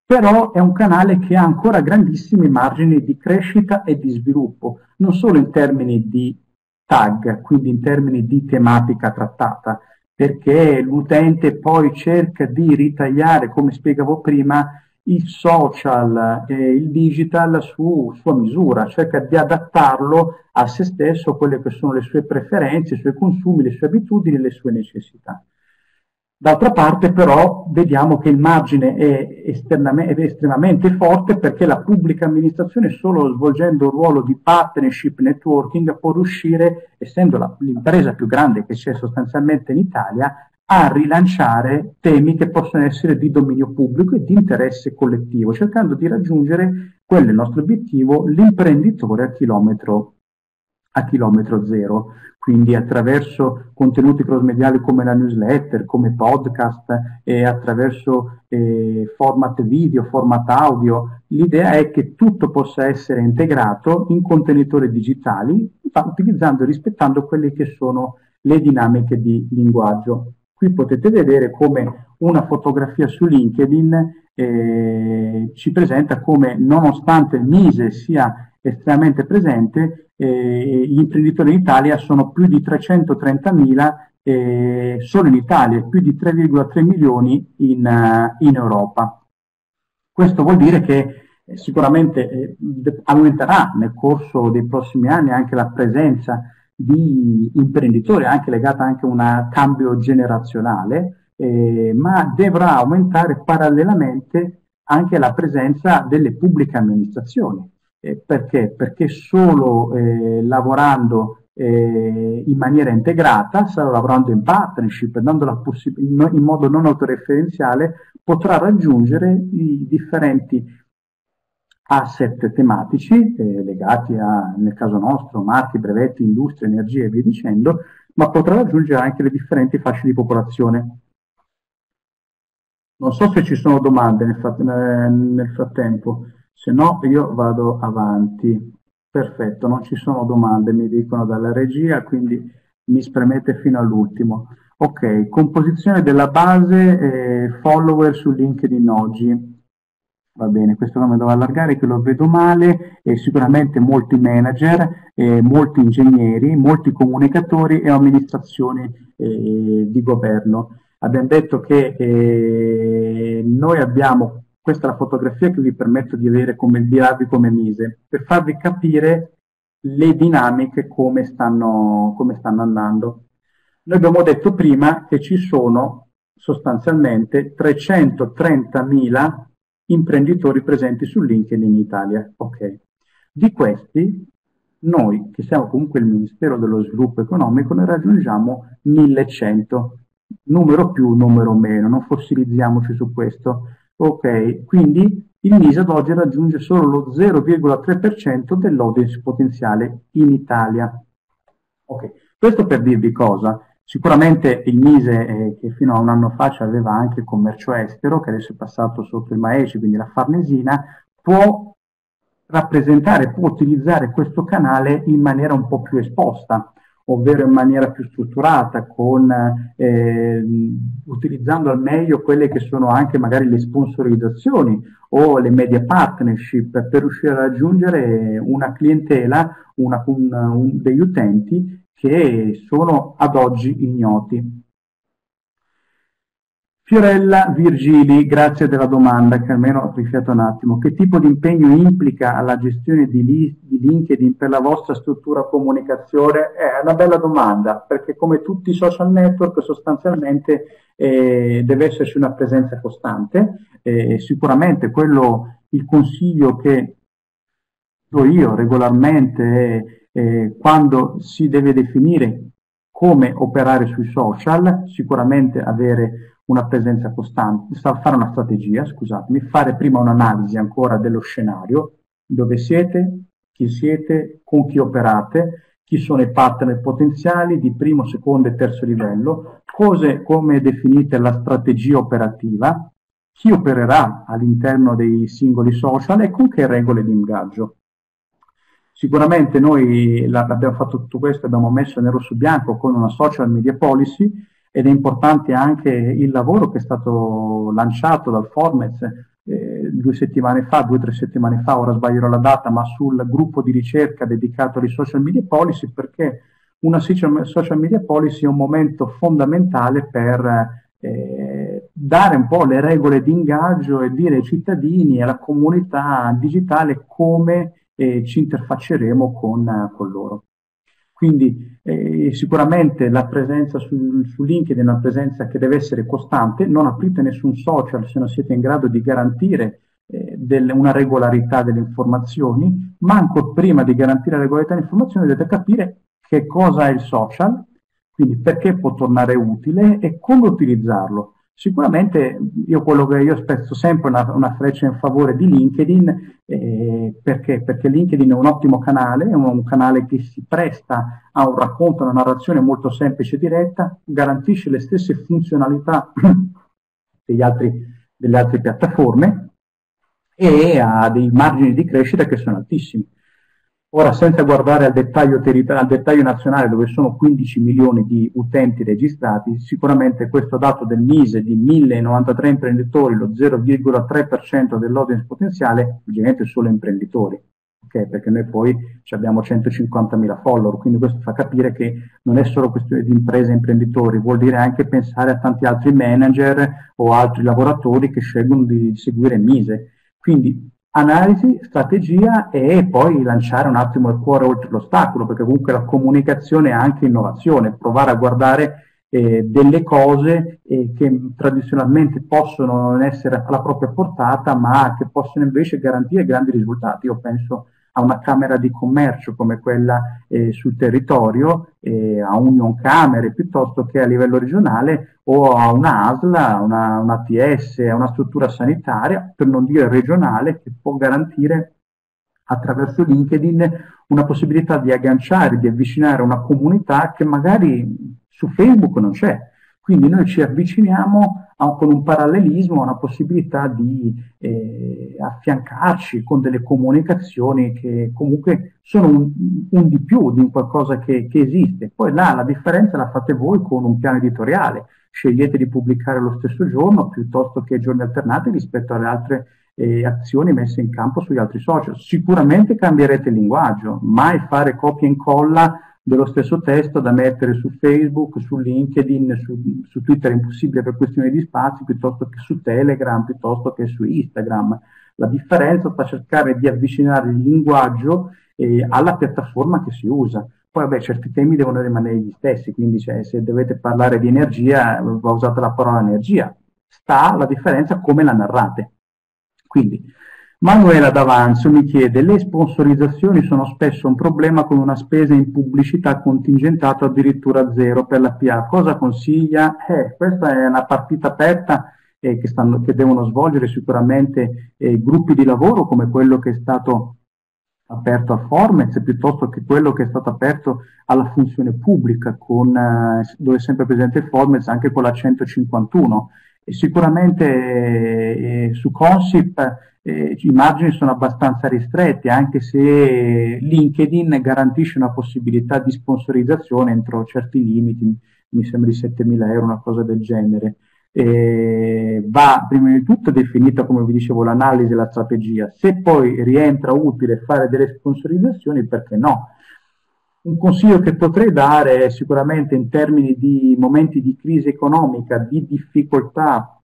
però è un canale che ha ancora grandissimi margini di crescita e di sviluppo, non solo in termini di tag, quindi in termini di tematica trattata, perché l'utente poi cerca di ritagliare, come spiegavo prima, il social e il digital su sua misura, cerca di adattarlo a se stesso, a quelle che sono le sue preferenze, i suoi consumi, le sue abitudini e le sue necessità. D'altra parte però vediamo che il margine è, è, estremamente forte perché la pubblica amministrazione solo svolgendo un ruolo di partnership networking può riuscire, essendo l'impresa più grande che c'è sostanzialmente in Italia, a rilanciare temi che possono essere di dominio pubblico e di interesse collettivo, cercando di raggiungere, quello è il nostro obiettivo, l'imprenditore a chilometro, a chilometro zero quindi attraverso contenuti cross-mediali come la newsletter, come podcast, e attraverso eh, format video, format audio. L'idea è che tutto possa essere integrato in contenitori digitali, utilizzando e rispettando quelle che sono le dinamiche di linguaggio. Qui potete vedere come una fotografia su LinkedIn eh, ci presenta come, nonostante il Mise sia estremamente presente, eh, gli imprenditori in Italia sono più di 330.000 eh, solo in Italia e più di 3,3 milioni in, uh, in, Europa. Questo vuol dire che eh, sicuramente eh, aumenterà nel corso dei prossimi anni anche la presenza di imprenditori, anche legata anche a un cambio generazionale, eh, ma dovrà aumentare parallelamente anche la presenza delle pubbliche amministrazioni. Eh, perché? Perché solo eh, lavorando eh, in maniera integrata, solo lavorando in partnership, dando la possib- in modo non autoreferenziale, potrà raggiungere i differenti asset tematici eh, legati a, nel caso nostro, marchi, brevetti, industria, energia e via dicendo, ma potrà raggiungere anche le differenti fasce di popolazione. Non so se ci sono domande nel, frat- nel frattempo. Se no io vado avanti. Perfetto, non ci sono domande, mi dicono dalla regia, quindi mi spremete fino all'ultimo. Ok, composizione della base eh, follower su LinkedIn oggi. Va bene, questo non mi devo allargare che lo vedo male, e sicuramente molti manager, eh, molti ingegneri, molti comunicatori e amministrazioni eh, di governo. Abbiamo detto che eh, noi abbiamo questa è la fotografia che vi permetto di avere come dirvi come mise, per farvi capire le dinamiche come stanno, come stanno andando. Noi abbiamo detto prima che ci sono sostanzialmente 330.000 imprenditori presenti su LinkedIn in Italia. Okay. Di questi, noi, che siamo comunque il Ministero dello Sviluppo Economico, ne raggiungiamo 1100, numero più, numero meno, non fossilizziamoci su questo. Ok, quindi il MISE ad oggi raggiunge solo lo 0,3% dell'audience potenziale in Italia. Ok, questo per dirvi cosa. Sicuramente il MISE, eh, che fino a un anno fa aveva anche il commercio estero, che adesso è passato sotto il MAECI, quindi la Farnesina, può rappresentare, può utilizzare questo canale in maniera un po' più esposta ovvero in maniera più strutturata, con, eh, utilizzando al meglio quelle che sono anche magari le sponsorizzazioni o le media partnership per riuscire a raggiungere una clientela, una, un, un, degli utenti che sono ad oggi ignoti. Fiorella Virgili, grazie della domanda, che almeno ho rifletto un attimo. Che tipo di impegno implica la gestione di, di, LinkedIn per la vostra struttura comunicazione? È una bella domanda, perché come tutti i social network sostanzialmente eh, deve esserci una presenza costante. Eh, sicuramente quello, il consiglio che do io regolarmente è eh, quando si deve definire come operare sui social, sicuramente avere una presenza costante, fare una strategia, scusatemi, fare prima un'analisi ancora dello scenario, dove siete, chi siete, con chi operate, chi sono i partner potenziali di primo, secondo e terzo livello, cose come definite la strategia operativa, chi opererà all'interno dei singoli social e con che regole di ingaggio. Sicuramente noi abbiamo fatto tutto questo, abbiamo messo nero su bianco con una social media policy ed è importante anche il lavoro che è stato lanciato dal Formez eh, due settimane fa, due o tre settimane fa, ora sbaglierò la data, ma sul gruppo di ricerca dedicato alle social media policy perché una social media policy è un momento fondamentale per eh, dare un po' le regole di ingaggio e dire ai cittadini e alla comunità digitale come eh, ci interfacceremo con, con loro. Quindi eh, sicuramente la presenza su, su, LinkedIn è una presenza che deve essere costante, non aprite nessun social se non siete in grado di garantire eh, del, una regolarità delle informazioni, ma ancora prima di garantire la regolarità delle informazioni dovete capire che cosa è il social, quindi perché può tornare utile e come utilizzarlo. Sicuramente io quello che io spezzo sempre una, una freccia in favore di LinkedIn, eh, perché? Perché LinkedIn è un ottimo canale, è un, un, canale che si presta a un racconto, una narrazione molto semplice e diretta, garantisce le stesse funzionalità altri, delle altre piattaforme e ha dei margini di crescita che sono altissimi. Ora, senza guardare al dettaglio, al dettaglio, nazionale, dove sono 15 milioni di utenti registrati, sicuramente questo dato del MISE di 1093 imprenditori, lo 0,3% dell'audience potenziale, ovviamente solo imprenditori, okay? perché noi poi abbiamo 150.000 follower, quindi questo fa capire che non è solo questione di imprese e imprenditori, vuol dire anche pensare a tanti altri manager o altri lavoratori che scelgono di seguire MISE. Quindi analisi, strategia e poi lanciare un attimo il cuore oltre l'ostacolo, perché comunque la comunicazione è anche innovazione, provare a guardare eh, delle cose eh, che tradizionalmente possono non essere alla propria portata, ma che possono invece garantire grandi risultati. Io penso a una Camera di Commercio come quella eh, sul territorio, eh, a Union Camere piuttosto che a livello regionale o a una ASLA, una, una ATS, a una struttura sanitaria, per non dire regionale, che può garantire attraverso LinkedIn una possibilità di agganciare, di avvicinare una comunità che magari su Facebook non c'è. Quindi noi ci avviciniamo con un parallelismo una possibilità di eh, affiancarci con delle comunicazioni che comunque sono un, un di più di qualcosa che, che, esiste. Poi là la differenza la fate voi con un piano editoriale. Scegliete di pubblicare lo stesso giorno piuttosto che giorni alternati rispetto alle altre eh, azioni messe in campo sugli altri social. Sicuramente cambierete il linguaggio, mai fare copia e incolla dello stesso testo da mettere su Facebook, su LinkedIn, su, su, Twitter è impossibile per questioni di spazi, piuttosto che su Telegram, piuttosto che su Instagram. La differenza sta cercare di avvicinare il linguaggio eh, alla piattaforma che si usa. Poi, vabbè, certi temi devono rimanere gli stessi, quindi cioè, se dovete parlare di energia, va usata la parola energia. Sta la differenza come la narrate. Quindi, Manuela D'Avanzo mi chiede, le sponsorizzazioni sono spesso un problema con una spesa in pubblicità contingentato addirittura zero per la PA. Cosa consiglia? Eh, questa è una partita aperta eh, che, stanno, che, devono svolgere sicuramente eh, gruppi di lavoro come quello che è stato aperto a Formez piuttosto che quello che è stato aperto alla funzione pubblica con, eh, dove è sempre presente Formez anche con la 151 e sicuramente eh, su Consip eh, i margini sono abbastanza ristretti, anche se LinkedIn garantisce una possibilità di sponsorizzazione entro certi limiti, mi sembra di 7.000 euro, una cosa del genere. Eh, va prima di tutto definita, come vi dicevo, l'analisi e la strategia. Se poi rientra utile fare delle sponsorizzazioni, perché no? Un consiglio che potrei dare è sicuramente in termini di momenti di crisi economica, di difficoltà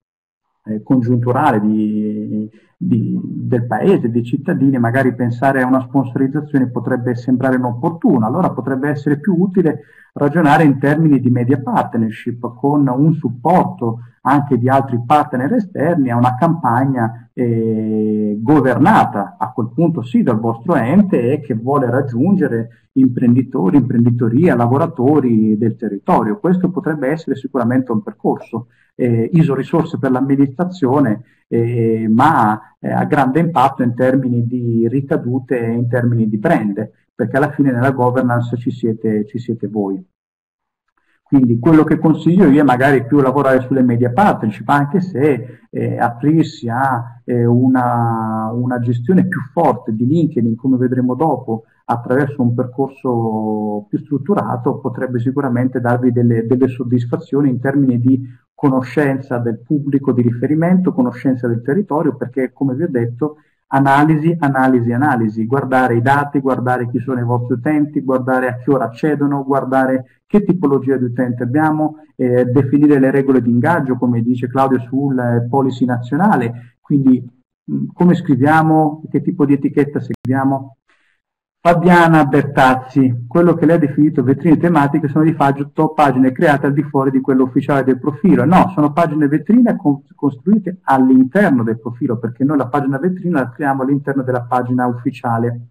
eh, congiunturale di, di, del paese, dei cittadini, magari pensare a una sponsorizzazione potrebbe sembrare inopportuna, allora potrebbe essere più utile ragionare in termini di media partnership con un supporto anche di altri partner esterni a una campagna eh, governata a quel punto sì dal vostro ente e che vuole raggiungere imprenditori, imprenditoria, lavoratori del territorio. Questo potrebbe essere sicuramente un percorso. Eh, ISO risorse per l'amministrazione, eh, ma eh, ha grande impatto in termini di ricadute e in termini di brand, perché alla fine nella governance ci siete, ci siete voi. Quindi quello che consiglio io è magari più lavorare sulle media partnership, anche se eh, aprirsi a eh, una, una, gestione più forte di LinkedIn, come vedremo dopo, attraverso un percorso più strutturato, potrebbe sicuramente darvi delle, delle soddisfazioni in termini di conoscenza del pubblico di riferimento, conoscenza del territorio, perché come vi ho detto Analisi, analisi, analisi, guardare i dati, guardare chi sono i vostri utenti, guardare a che ora accedono, guardare che tipologia di utente abbiamo, eh, definire le regole di ingaggio, come dice Claudio sul eh, policy nazionale, quindi mh, come scriviamo, che tipo di etichetta seguiamo, Fabiana Bertazzi, quello che lei ha definito vetrine tematiche sono di fatto pagine create al di fuori di quello ufficiale del profilo. No, sono pagine vetrine costruite all'interno del profilo, perché noi la pagina vetrina la creiamo all'interno della pagina ufficiale.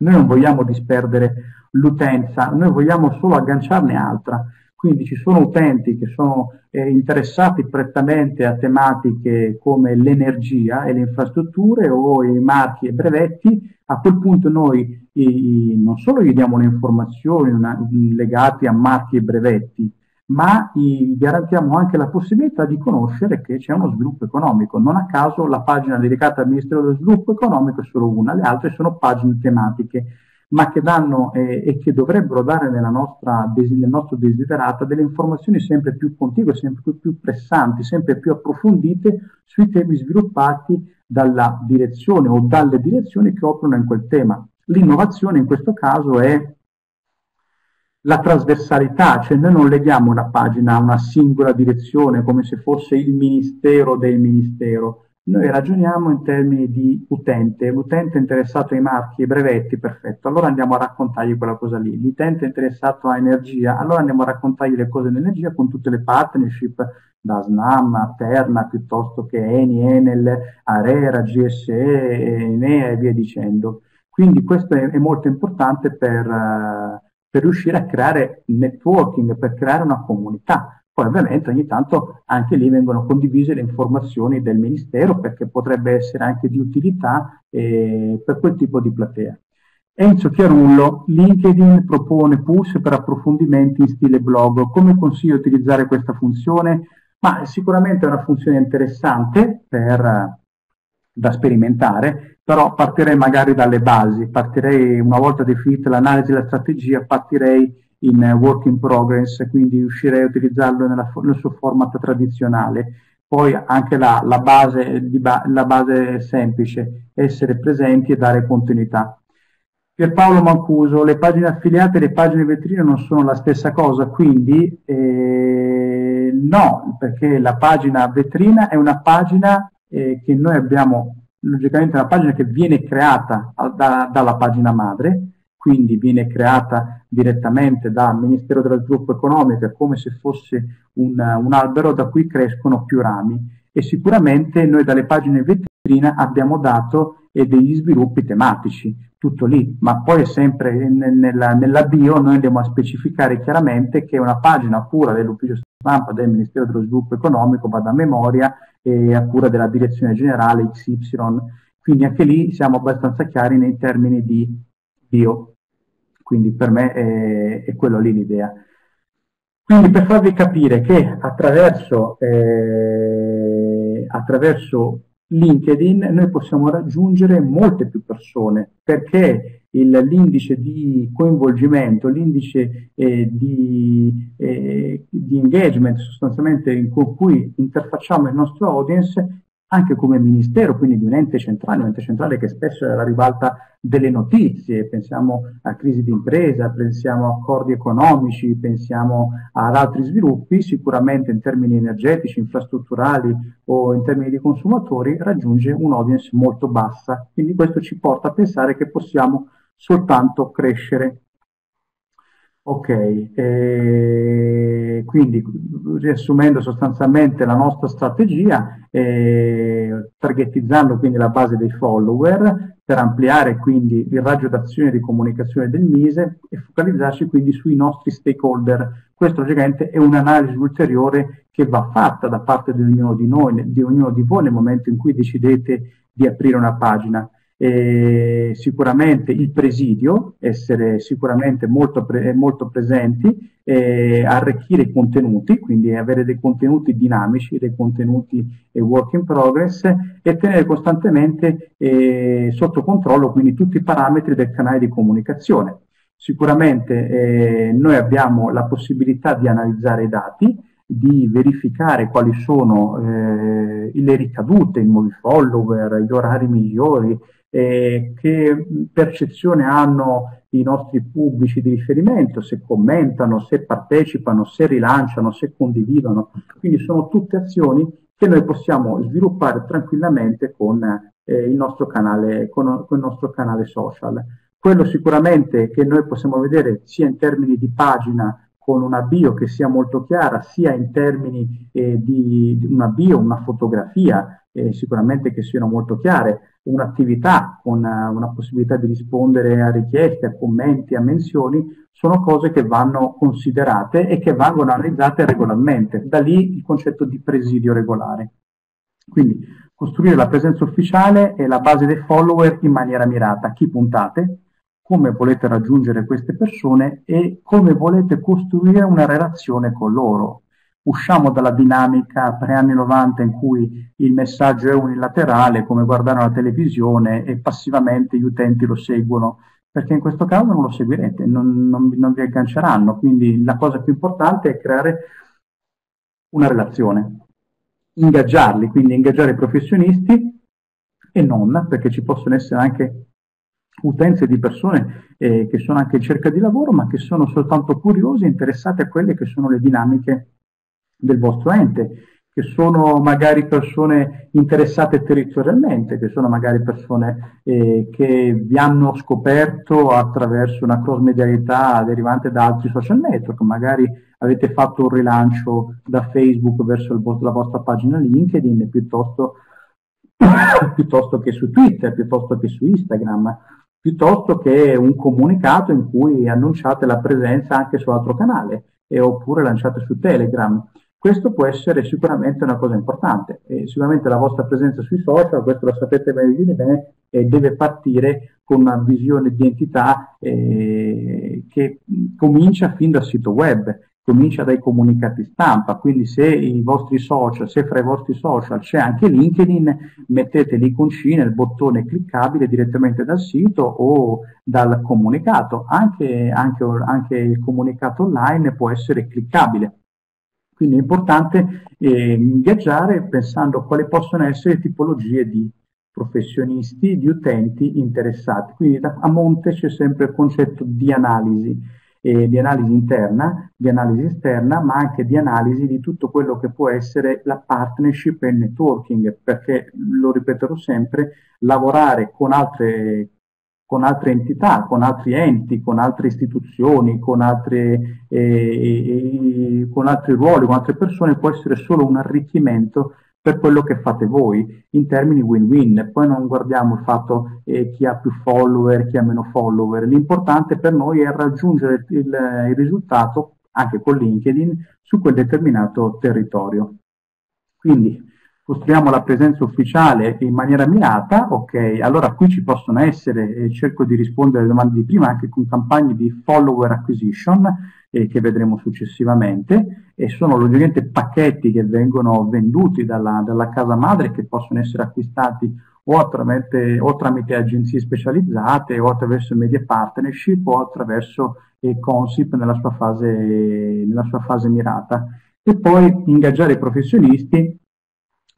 Noi non vogliamo disperdere l'utenza, noi vogliamo solo agganciarne altra. Quindi ci sono utenti che sono eh, interessati prettamente a tematiche come l'energia e le infrastrutture o i marchi e brevetti, a quel punto noi i, non solo gli diamo le informazioni una, legate a marchi e brevetti, ma gli garantiamo anche la possibilità di conoscere che c'è uno sviluppo economico. Non a caso la pagina dedicata al Ministero dello Sviluppo Economico è solo una, le altre sono pagine tematiche ma che danno eh, e che dovrebbero dare nostra, nel nostro desiderata delle informazioni sempre più contigue, sempre più, più pressanti, sempre più approfondite sui temi sviluppati dalla direzione o dalle direzioni che operano in quel tema. L'innovazione in questo caso è la trasversalità, cioè noi non leghiamo una pagina a una singola direzione come se fosse il ministero del ministero, noi ragioniamo in termini di utente, l'utente interessato ai marchi e brevetti, perfetto, allora andiamo a raccontargli quella cosa lì. L'utente interessato a energia, allora andiamo a raccontargli le cose dell'energia con tutte le partnership da SNAM a Terna, piuttosto che Eni, Enel, Arera, GSE, Enea e via dicendo. Quindi questo è, è molto importante per, uh, per riuscire a creare networking, per creare una comunità poi ovviamente ogni tanto anche lì vengono condivise le informazioni del Ministero perché potrebbe essere anche di utilità eh, per quel tipo di platea. Enzo Chiarullo, LinkedIn propone push per approfondimenti in stile blog. Come consiglio utilizzare questa funzione? Ma sicuramente è una funzione interessante per, da sperimentare, però partirei magari dalle basi, partirei una volta definita l'analisi della strategia, partirei in work in progress, quindi riuscirei a utilizzarlo nella, nel suo format tradizionale. Poi anche la, la, base, ba, la base semplice, essere presenti e dare continuità. Pierpaolo Mancuso, le pagine affiliate e le pagine vetrine non sono la stessa cosa, quindi eh, no, perché la pagina vetrina è una pagina eh, che noi abbiamo, logicamente una pagina che viene creata da, dalla pagina madre, quindi viene creata direttamente dal Ministero dello Sviluppo Economico, come se fosse un, un albero da cui crescono più rami. E sicuramente noi dalle pagine vetrina abbiamo dato eh, degli sviluppi tematici, tutto lì, ma poi sempre nella, nella bio noi andiamo a specificare chiaramente che una pagina a cura dell'ufficio stampa del Ministero dello Sviluppo Economico vada a memoria e a cura della direzione generale XY, quindi anche lì siamo abbastanza chiari nei termini di bio. Quindi per me è, è quello lì l'idea. Quindi per farvi capire che attraverso, eh, attraverso LinkedIn noi possiamo raggiungere molte più persone perché il, l'indice di coinvolgimento, l'indice eh, di, eh, di, engagement sostanzialmente con cui interfacciamo il nostro audience anche come ministero, quindi di un ente centrale, un ente centrale che spesso è alla ribalta delle notizie, pensiamo a crisi di impresa, pensiamo a accordi economici, pensiamo ad altri sviluppi, sicuramente in termini energetici, infrastrutturali o in termini di consumatori, raggiunge un'audience molto bassa. Quindi questo ci porta a pensare che possiamo soltanto crescere Ok, eh, quindi riassumendo sostanzialmente la nostra strategia, eh, targetizzando quindi la base dei follower per ampliare quindi il raggio d'azione di comunicazione del Mise e focalizzarci quindi sui nostri stakeholder. Questo logicamente è un'analisi ulteriore che va fatta da parte di ognuno di noi, di ognuno di voi nel momento in cui decidete di aprire una pagina eh, sicuramente il presidio, essere sicuramente molto, pre- molto presenti, eh, arricchire i contenuti, quindi avere dei contenuti dinamici, dei contenuti eh, work in progress e tenere costantemente eh, sotto controllo quindi tutti i parametri del canale di comunicazione. Sicuramente eh, noi abbiamo la possibilità di analizzare i dati, di verificare quali sono eh, le ricadute, i nuovi follower, gli orari migliori, eh, che percezione hanno i nostri pubblici di riferimento, se commentano, se partecipano, se rilanciano, se condividono. Quindi sono tutte azioni che noi possiamo sviluppare tranquillamente con, eh, il, nostro canale, con, con il nostro canale social. Quello sicuramente che noi possiamo vedere sia in termini di pagina con una bio che sia molto chiara, sia in termini eh, di, di, una bio, una fotografia, eh, sicuramente che siano molto chiare, un'attività con una, una possibilità di rispondere a richieste, a commenti, a menzioni, sono cose che vanno considerate e che vengono analizzate regolarmente. Da lì il concetto di presidio regolare. Quindi costruire la presenza ufficiale è la base dei follower in maniera mirata. Chi puntate, come volete raggiungere queste persone e come volete costruire una relazione con loro. Usciamo dalla dinamica pre-anni 90 in cui il messaggio è unilaterale, come guardare la televisione e passivamente gli utenti lo seguono, perché in questo caso non lo seguirete, non, non, non vi agganceranno. Quindi la cosa più importante è creare una relazione, ingaggiarli, quindi ingaggiare i professionisti e non, perché ci possono essere anche utenze di persone eh, che sono anche in cerca di lavoro, ma che sono soltanto curiose e interessate a quelle che sono le dinamiche del vostro ente, che sono magari persone interessate territorialmente, che sono magari persone eh, che vi hanno scoperto attraverso una cross-medialità derivante da altri social network, magari avete fatto un rilancio da Facebook verso il, la vostra pagina LinkedIn piuttosto, piuttosto che su Twitter, piuttosto che su Instagram piuttosto che un comunicato in cui annunciate la presenza anche su altro canale e, oppure lanciate su Telegram. Questo può essere sicuramente una cosa importante. E sicuramente la vostra presenza sui social, questo lo sapete bene di me, eh, deve partire con una visione di identità eh, che comincia fin dal sito web comincia dai comunicati stampa, quindi se i vostri social, se fra i vostri social c'è anche LinkedIn, mettete l'iconcina, il bottone cliccabile direttamente dal sito o dal comunicato, anche, anche, anche il comunicato online può essere cliccabile. Quindi è importante eh, ingaggiare pensando a quali possono essere tipologie di professionisti, di utenti interessati. Quindi da, a monte c'è sempre il concetto di analisi eh, di analisi interna, di analisi esterna, ma anche di analisi di tutto quello che può essere la partnership e il networking, perché, lo ripeterò sempre, lavorare con altre, con altre entità, con altri enti, con altre istituzioni, con, altre, eh, con altri ruoli, con altre persone può essere solo un arricchimento per quello che fate voi in termini win-win. Poi non guardiamo il fatto eh, chi ha più follower, chi ha meno follower. L'importante per noi è raggiungere il, il risultato anche con LinkedIn su quel determinato territorio. Quindi costruiamo la presenza ufficiale in maniera mirata, ok, allora qui ci possono essere, e cerco di rispondere alle domande di prima, anche con campagne di follower acquisition, eh, che vedremo successivamente, e sono logicamente pacchetti che vengono venduti dalla, dalla casa madre che possono essere acquistati o, o, tramite agenzie specializzate o attraverso media partnership o attraverso eh, Consip nella sua, fase, nella sua fase mirata. E poi ingaggiare i professionisti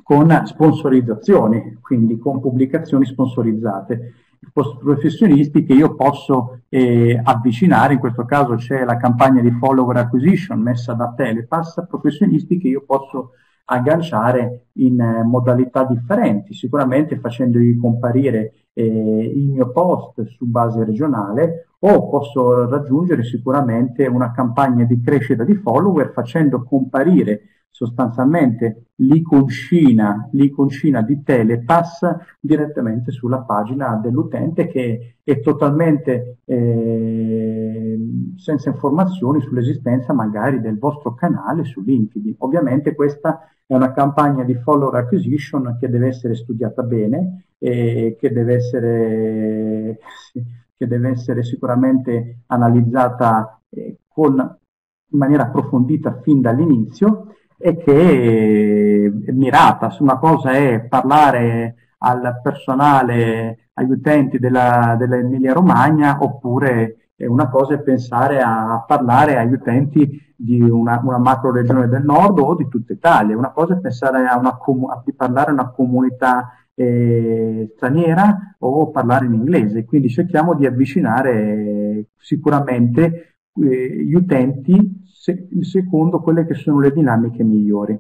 con sponsorizzazioni, quindi con pubblicazioni sponsorizzate. Professionisti che io posso eh, avvicinare, in questo caso c'è la campagna di follower acquisition messa da Telepass, professionisti che io posso agganciare in eh, modalità differenti, sicuramente facendogli comparire eh, il mio post su base regionale o posso raggiungere sicuramente una campagna di crescita di follower facendo comparire sostanzialmente l'iconcina, l'iconcina di Telepass direttamente sulla pagina dell'utente che è totalmente eh, senza informazioni sull'esistenza magari del vostro canale su LinkedIn. Ovviamente questa è una campagna di follower acquisition che deve essere studiata bene e che deve essere, che deve essere sicuramente analizzata eh, con, in maniera approfondita fin dall'inizio e che è mirata. Una cosa è parlare al personale, agli utenti della, dell'Emilia Romagna oppure una cosa è pensare a parlare agli utenti di una, una macro regione del nord o di tutta Italia, una cosa è pensare a, una, a parlare a una comunità eh, straniera o parlare in inglese, quindi cerchiamo di avvicinare eh, sicuramente eh, gli utenti se, secondo quelle che sono le dinamiche migliori.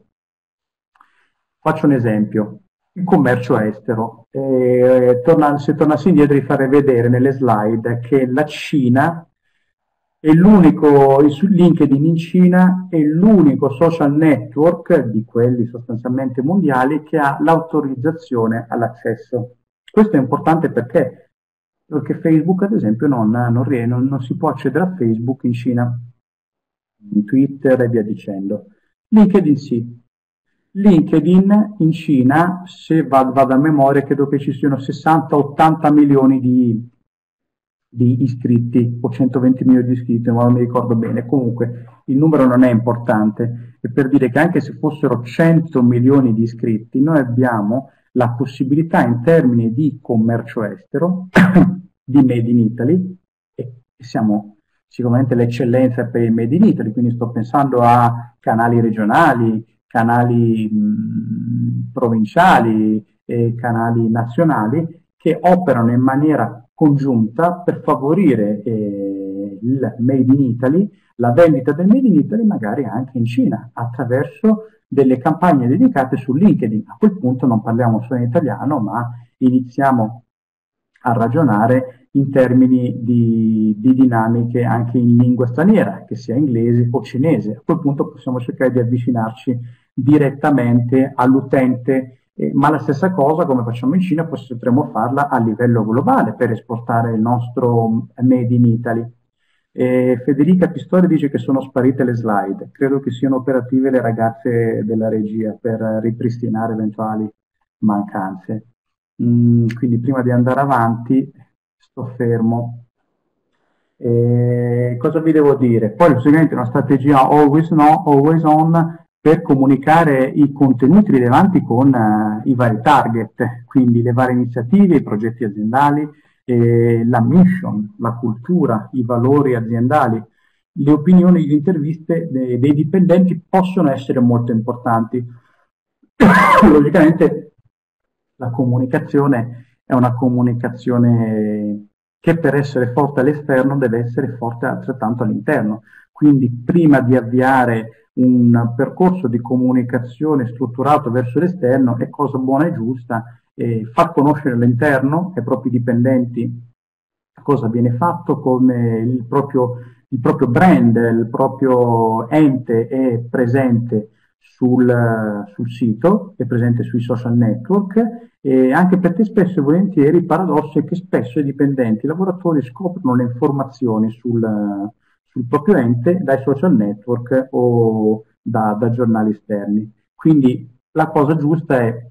Faccio un esempio, il commercio estero. Eh, torna, se tornassi indietro di fare vedere nelle slide che la Cina è l'unico, LinkedIn in Cina è l'unico social network di quelli sostanzialmente mondiali che ha l'autorizzazione all'accesso. Questo è importante perché, perché Facebook, ad esempio, non, non, non, non si può accedere a Facebook in Cina, in Twitter e via dicendo. LinkedIn sì, LinkedIn in Cina, se vado, a memoria, credo che ci siano 60-80 milioni di, di, iscritti o 120 milioni di iscritti, ma non mi ricordo bene. Comunque il numero non è importante. E per dire che anche se fossero 100 milioni di iscritti, noi abbiamo la possibilità in termini di commercio estero, di Made in Italy, e siamo sicuramente l'eccellenza per il Made in Italy, quindi sto pensando a canali regionali, canali mh, provinciali e canali nazionali che operano in maniera congiunta per favorire eh, il Made in Italy, la vendita del Made in Italy magari anche in Cina attraverso delle campagne dedicate su LinkedIn. A quel punto non parliamo solo in italiano, ma iniziamo a ragionare in termini di, di, dinamiche anche in lingua straniera, che sia inglese o cinese. A quel punto possiamo cercare di avvicinarci direttamente all'utente, eh, ma la stessa cosa come facciamo in Cina potremmo farla a livello globale per esportare il nostro Made in Italy. Eh, Federica Pistori dice che sono sparite le slide, credo che siano operative le ragazze della regia per ripristinare eventuali mancanze. Mm, quindi prima di andare avanti sto fermo. Eh, cosa vi devo dire? Poi sicuramente una strategia always no, always on per comunicare i contenuti rilevanti con uh, i vari target, quindi le varie iniziative, i progetti aziendali, eh, la mission, la cultura, i valori aziendali. Le opinioni, le interviste dei, dei dipendenti possono essere molto importanti. Logicamente la comunicazione è una comunicazione che per essere forte all'esterno deve essere forte altrettanto all'interno. Quindi prima di avviare un percorso di comunicazione strutturato verso l'esterno è cosa buona e giusta, eh, far conoscere l'interno ai propri dipendenti cosa viene fatto, come il proprio, il proprio brand, il proprio ente è presente sul, sul, sito, è presente sui social network, e anche perché spesso e volentieri il paradosso è che spesso i dipendenti, i lavoratori scoprono le informazioni sul, sul proprio ente dai social network o da, da giornali esterni. Quindi la cosa giusta è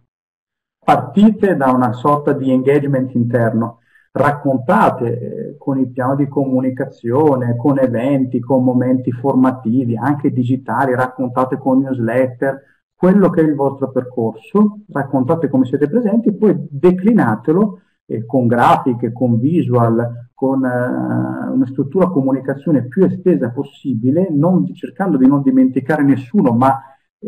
partite da una sorta di engagement interno, raccontate eh, con il piano di comunicazione, con eventi, con momenti formativi, anche digitali, raccontate con newsletter, quello che è il vostro percorso, raccontate come siete presenti, poi declinatelo eh, con grafiche, con visual, con eh, una struttura comunicazione più estesa possibile, non, cercando di non dimenticare nessuno, ma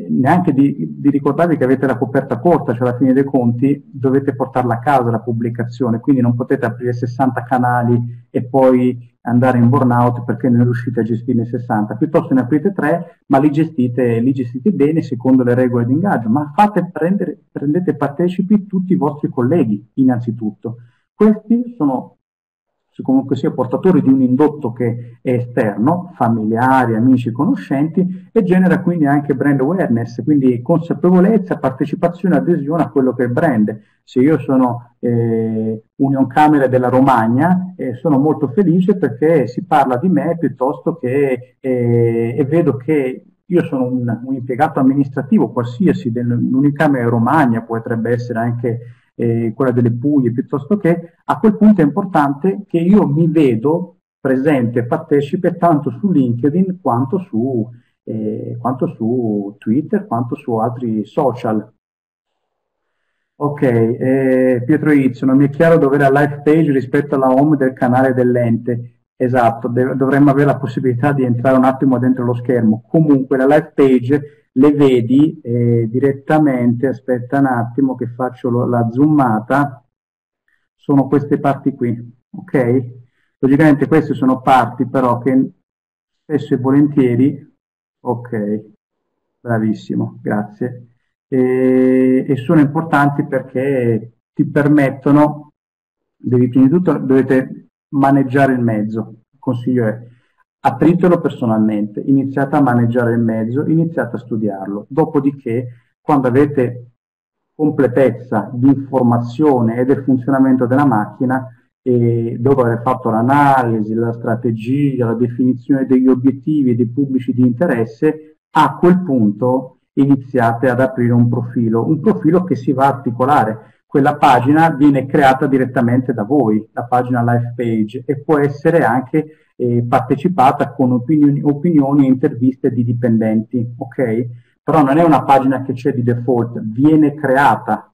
neanche di, di, ricordarvi che avete la coperta corta, cioè alla fine dei conti dovete portarla a casa la pubblicazione, quindi non potete aprire 60 canali e poi andare in burnout perché non riuscite a gestirne 60, piuttosto ne aprite 3, ma li gestite, li gestite bene secondo le regole di ingaggio, ma fate prendere, prendete partecipi tutti i vostri colleghi innanzitutto. Questi sono comunque sia portatori di un indotto che è esterno, familiari, amici, conoscenti, e genera quindi anche brand awareness, quindi consapevolezza, partecipazione, adesione a quello che è il brand. Se io sono eh, Union Camere della Romagna, eh, sono molto felice perché si parla di me piuttosto che eh, e vedo che io sono un, un impiegato amministrativo qualsiasi dell'Unicamere Romagna, potrebbe essere anche eh, quella delle Puglie, piuttosto che a quel punto è importante che io mi vedo presente partecipe tanto su LinkedIn quanto su, eh, quanto su Twitter, quanto su altri social. Ok, eh, Pietro Izzo, non mi è chiaro dove è la live page rispetto alla home del canale dell'ente. Esatto, dovremmo avere la possibilità di entrare un attimo dentro lo schermo. Comunque la live page le vedi eh, direttamente, aspetta un attimo che faccio lo, la zoomata, sono queste parti qui, ok? Logicamente queste sono parti però che spesso e volentieri, ok, bravissimo, grazie, e, e sono importanti perché ti permettono, devi prima di tutto, dovete maneggiare il mezzo, il consiglio è apritelo personalmente, iniziate a maneggiare il mezzo, iniziate a studiarlo. Dopodiché, quando avete completezza di informazione e del funzionamento della macchina, e dopo aver fatto l'analisi, la strategia, la definizione degli obiettivi e dei pubblici di interesse, a quel punto iniziate ad aprire un profilo, un profilo che si va a articolare. Quella pagina viene creata direttamente da voi, la pagina live page, e può essere anche eh, partecipata con opinioni, opinioni e interviste di dipendenti, ok? Però non è una pagina che c'è di default, viene creata,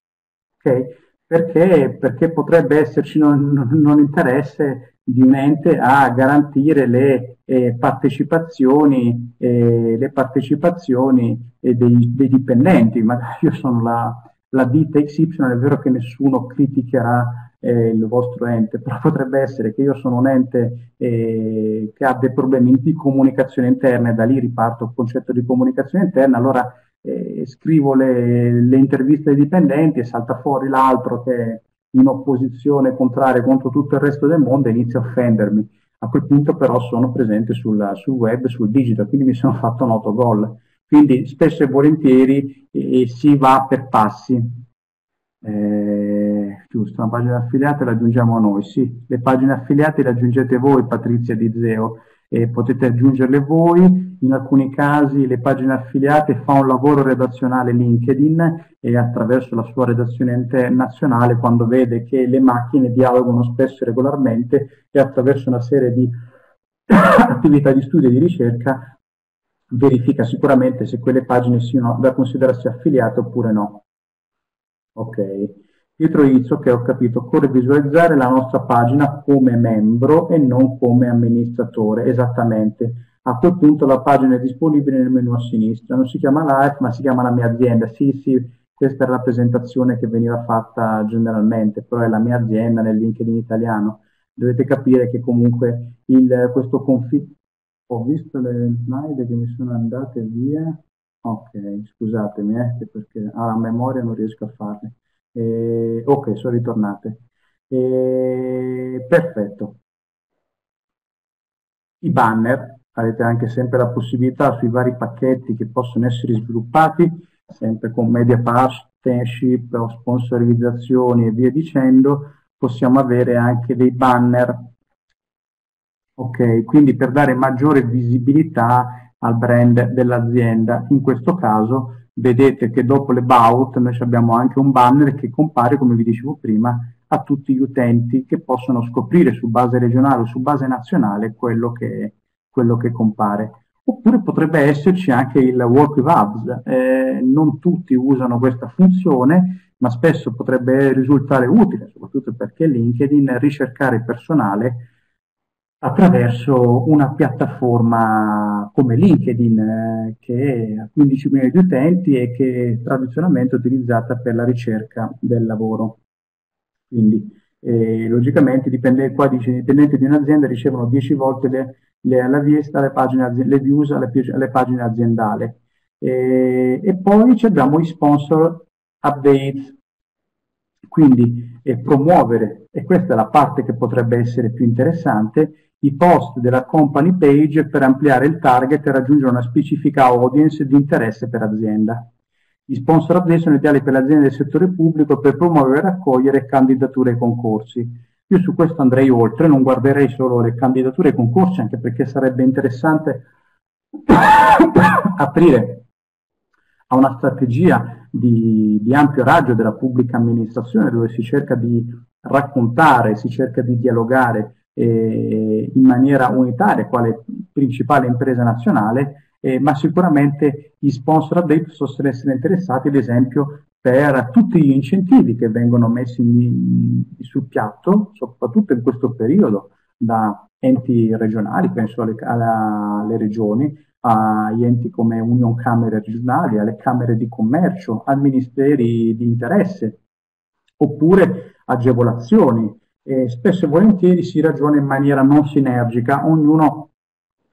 ok? Perché, perché potrebbe esserci non, non interesse di un ente a garantire le eh, partecipazioni, eh, le partecipazioni eh, dei, dei, dipendenti. Magari io sono la, la ditta XY, è vero che nessuno criticherà eh, il vostro ente, però potrebbe essere che io sono un ente eh, che dei problemi di comunicazione interna e da lì riparto il concetto di comunicazione interna, allora eh, scrivo le, le, interviste ai dipendenti e salta fuori l'altro che è in opposizione contraria contro tutto il resto del mondo e inizia a offendermi. A quel punto però sono presente sul, sul web, sul digital, quindi mi sono fatto un autogol. Quindi spesso e volentieri eh, si va per passi. Eh, giusto, una pagina affiliate la aggiungiamo noi, sì, le pagine affiliate le aggiungete voi, Patrizia Di Zeo, e potete aggiungerle voi, in alcuni casi le pagine affiliate fa un lavoro redazionale LinkedIn e attraverso la sua redazione internazionale quando vede che le macchine dialogano spesso e regolarmente e attraverso una serie di attività di studio e di ricerca verifica sicuramente se quelle pagine siano da considerarsi affiliate oppure no. Ok. Pietro Izzo, che ho capito, occorre visualizzare la nostra pagina come membro e non come amministratore, esattamente. A quel punto la pagina è disponibile nel menu a sinistra, non si chiama Life ma si chiama la mia azienda. Sì, sì, questa è la rappresentazione che veniva fatta generalmente, però è la mia azienda nel LinkedIn italiano. Dovete capire che comunque il, questo conflitto... Ho visto le slide che mi sono andate via. Ok, scusatemi, eh, perché a memoria non riesco a farle. Eh, ok, sono ritornate. Eh, perfetto. I banner, avete anche sempre la possibilità sui vari pacchetti che possono essere sviluppati, sempre con media partnership o sponsorizzazioni e via dicendo, possiamo avere anche dei banner. Ok, quindi per dare maggiore visibilità al brand dell'azienda. In questo caso vedete che dopo l'About noi abbiamo anche un banner che compare, come vi dicevo prima, a tutti gli utenti che possono scoprire su base regionale o su base nazionale quello che, quello che compare. Oppure potrebbe esserci anche il Work with Hubs. Eh, non tutti usano questa funzione, ma spesso potrebbe risultare utile, soprattutto perché LinkedIn ricercare personale attraverso una piattaforma come LinkedIn eh, che ha 15 milioni di utenti e che è tradizionalmente utilizzata per la ricerca del lavoro. Quindi eh, logicamente dipende, qua dice, i dipendenti di un'azienda ricevono 10 volte le, le, la vista, le, pagine, le views alle, alle pagine aziendali. E, e poi abbiamo i sponsor updates, quindi eh, promuovere, e questa è la parte che potrebbe essere più interessante, i post della company page per ampliare il target e raggiungere una specifica audience di interesse per azienda. Gli sponsor update sono ideali per le aziende del settore pubblico per promuovere e raccogliere candidature ai concorsi. Io su questo andrei oltre, non guarderei solo le candidature ai concorsi, anche perché sarebbe interessante aprire a una strategia di, di ampio raggio della pubblica amministrazione dove si cerca di raccontare, si cerca di dialogare in maniera unitaria quale principale impresa nazionale, eh, ma sicuramente gli sponsor update possono essere interessati ad esempio per tutti gli incentivi che vengono messi in, sul piatto, soprattutto in questo periodo, da enti regionali, penso alle, alle regioni, agli enti come Union Camere regionali, alle camere di commercio, ai ministeri di interesse, oppure agevolazioni. E spesso e volentieri si ragiona in maniera non sinergica, ognuno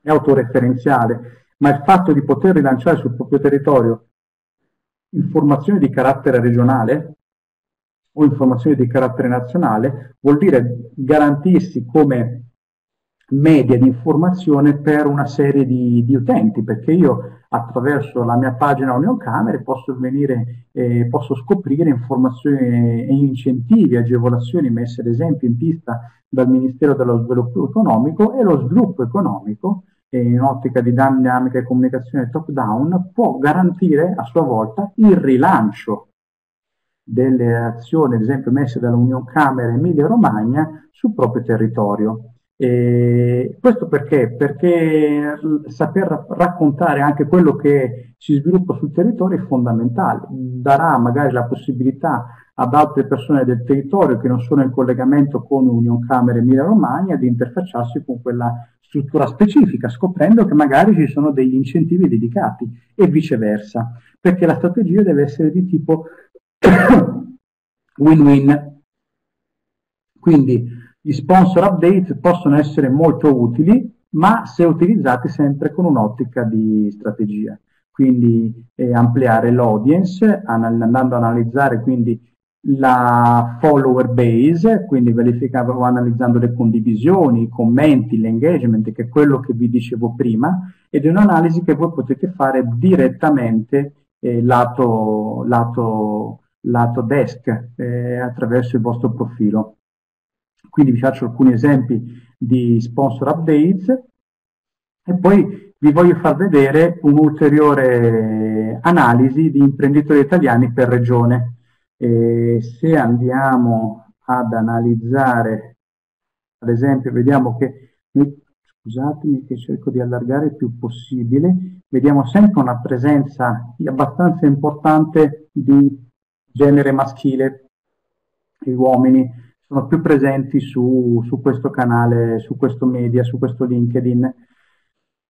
è autoreferenziale, ma il fatto di poter rilanciare sul proprio territorio informazioni di carattere regionale o informazioni di carattere nazionale vuol dire garantirsi come media di informazione per una serie di, di, utenti, perché io attraverso la mia pagina Union Camere posso, venire, eh, posso scoprire informazioni e incentivi, agevolazioni messe ad esempio in pista dal Ministero dello Sviluppo Economico e lo sviluppo economico eh, in ottica di dinamica e comunicazione top down può garantire a sua volta il rilancio delle azioni, ad esempio messe dall'Union Camera Emilia Romagna sul proprio territorio. E questo perché? Perché saper raccontare anche quello che si sviluppa sul territorio è fondamentale, darà magari la possibilità ad altre persone del territorio che non sono in collegamento con Union Camera Emilia Romagna di interfacciarsi con quella struttura specifica, scoprendo che magari ci sono degli incentivi dedicati e viceversa, perché la strategia deve essere di tipo win-win. Quindi gli sponsor update possono essere molto utili, ma se utilizzati sempre con un'ottica di strategia. Quindi eh, ampliare l'audience, andando ad analizzare quindi la follower base, quindi verificando, analizzando le condivisioni, i commenti, l'engagement, che è quello che vi dicevo prima, ed è un'analisi che voi potete fare direttamente eh, lato, lato, lato desk eh, attraverso il vostro profilo. Quindi vi faccio alcuni esempi di sponsor updates e poi vi voglio far vedere un'ulteriore analisi di imprenditori italiani per regione. E se andiamo ad analizzare, ad esempio, vediamo che, scusatemi che cerco di allargare il più possibile, vediamo sempre una presenza abbastanza importante di genere maschile, gli uomini sono più presenti su, su questo canale, su questo media, su questo LinkedIn.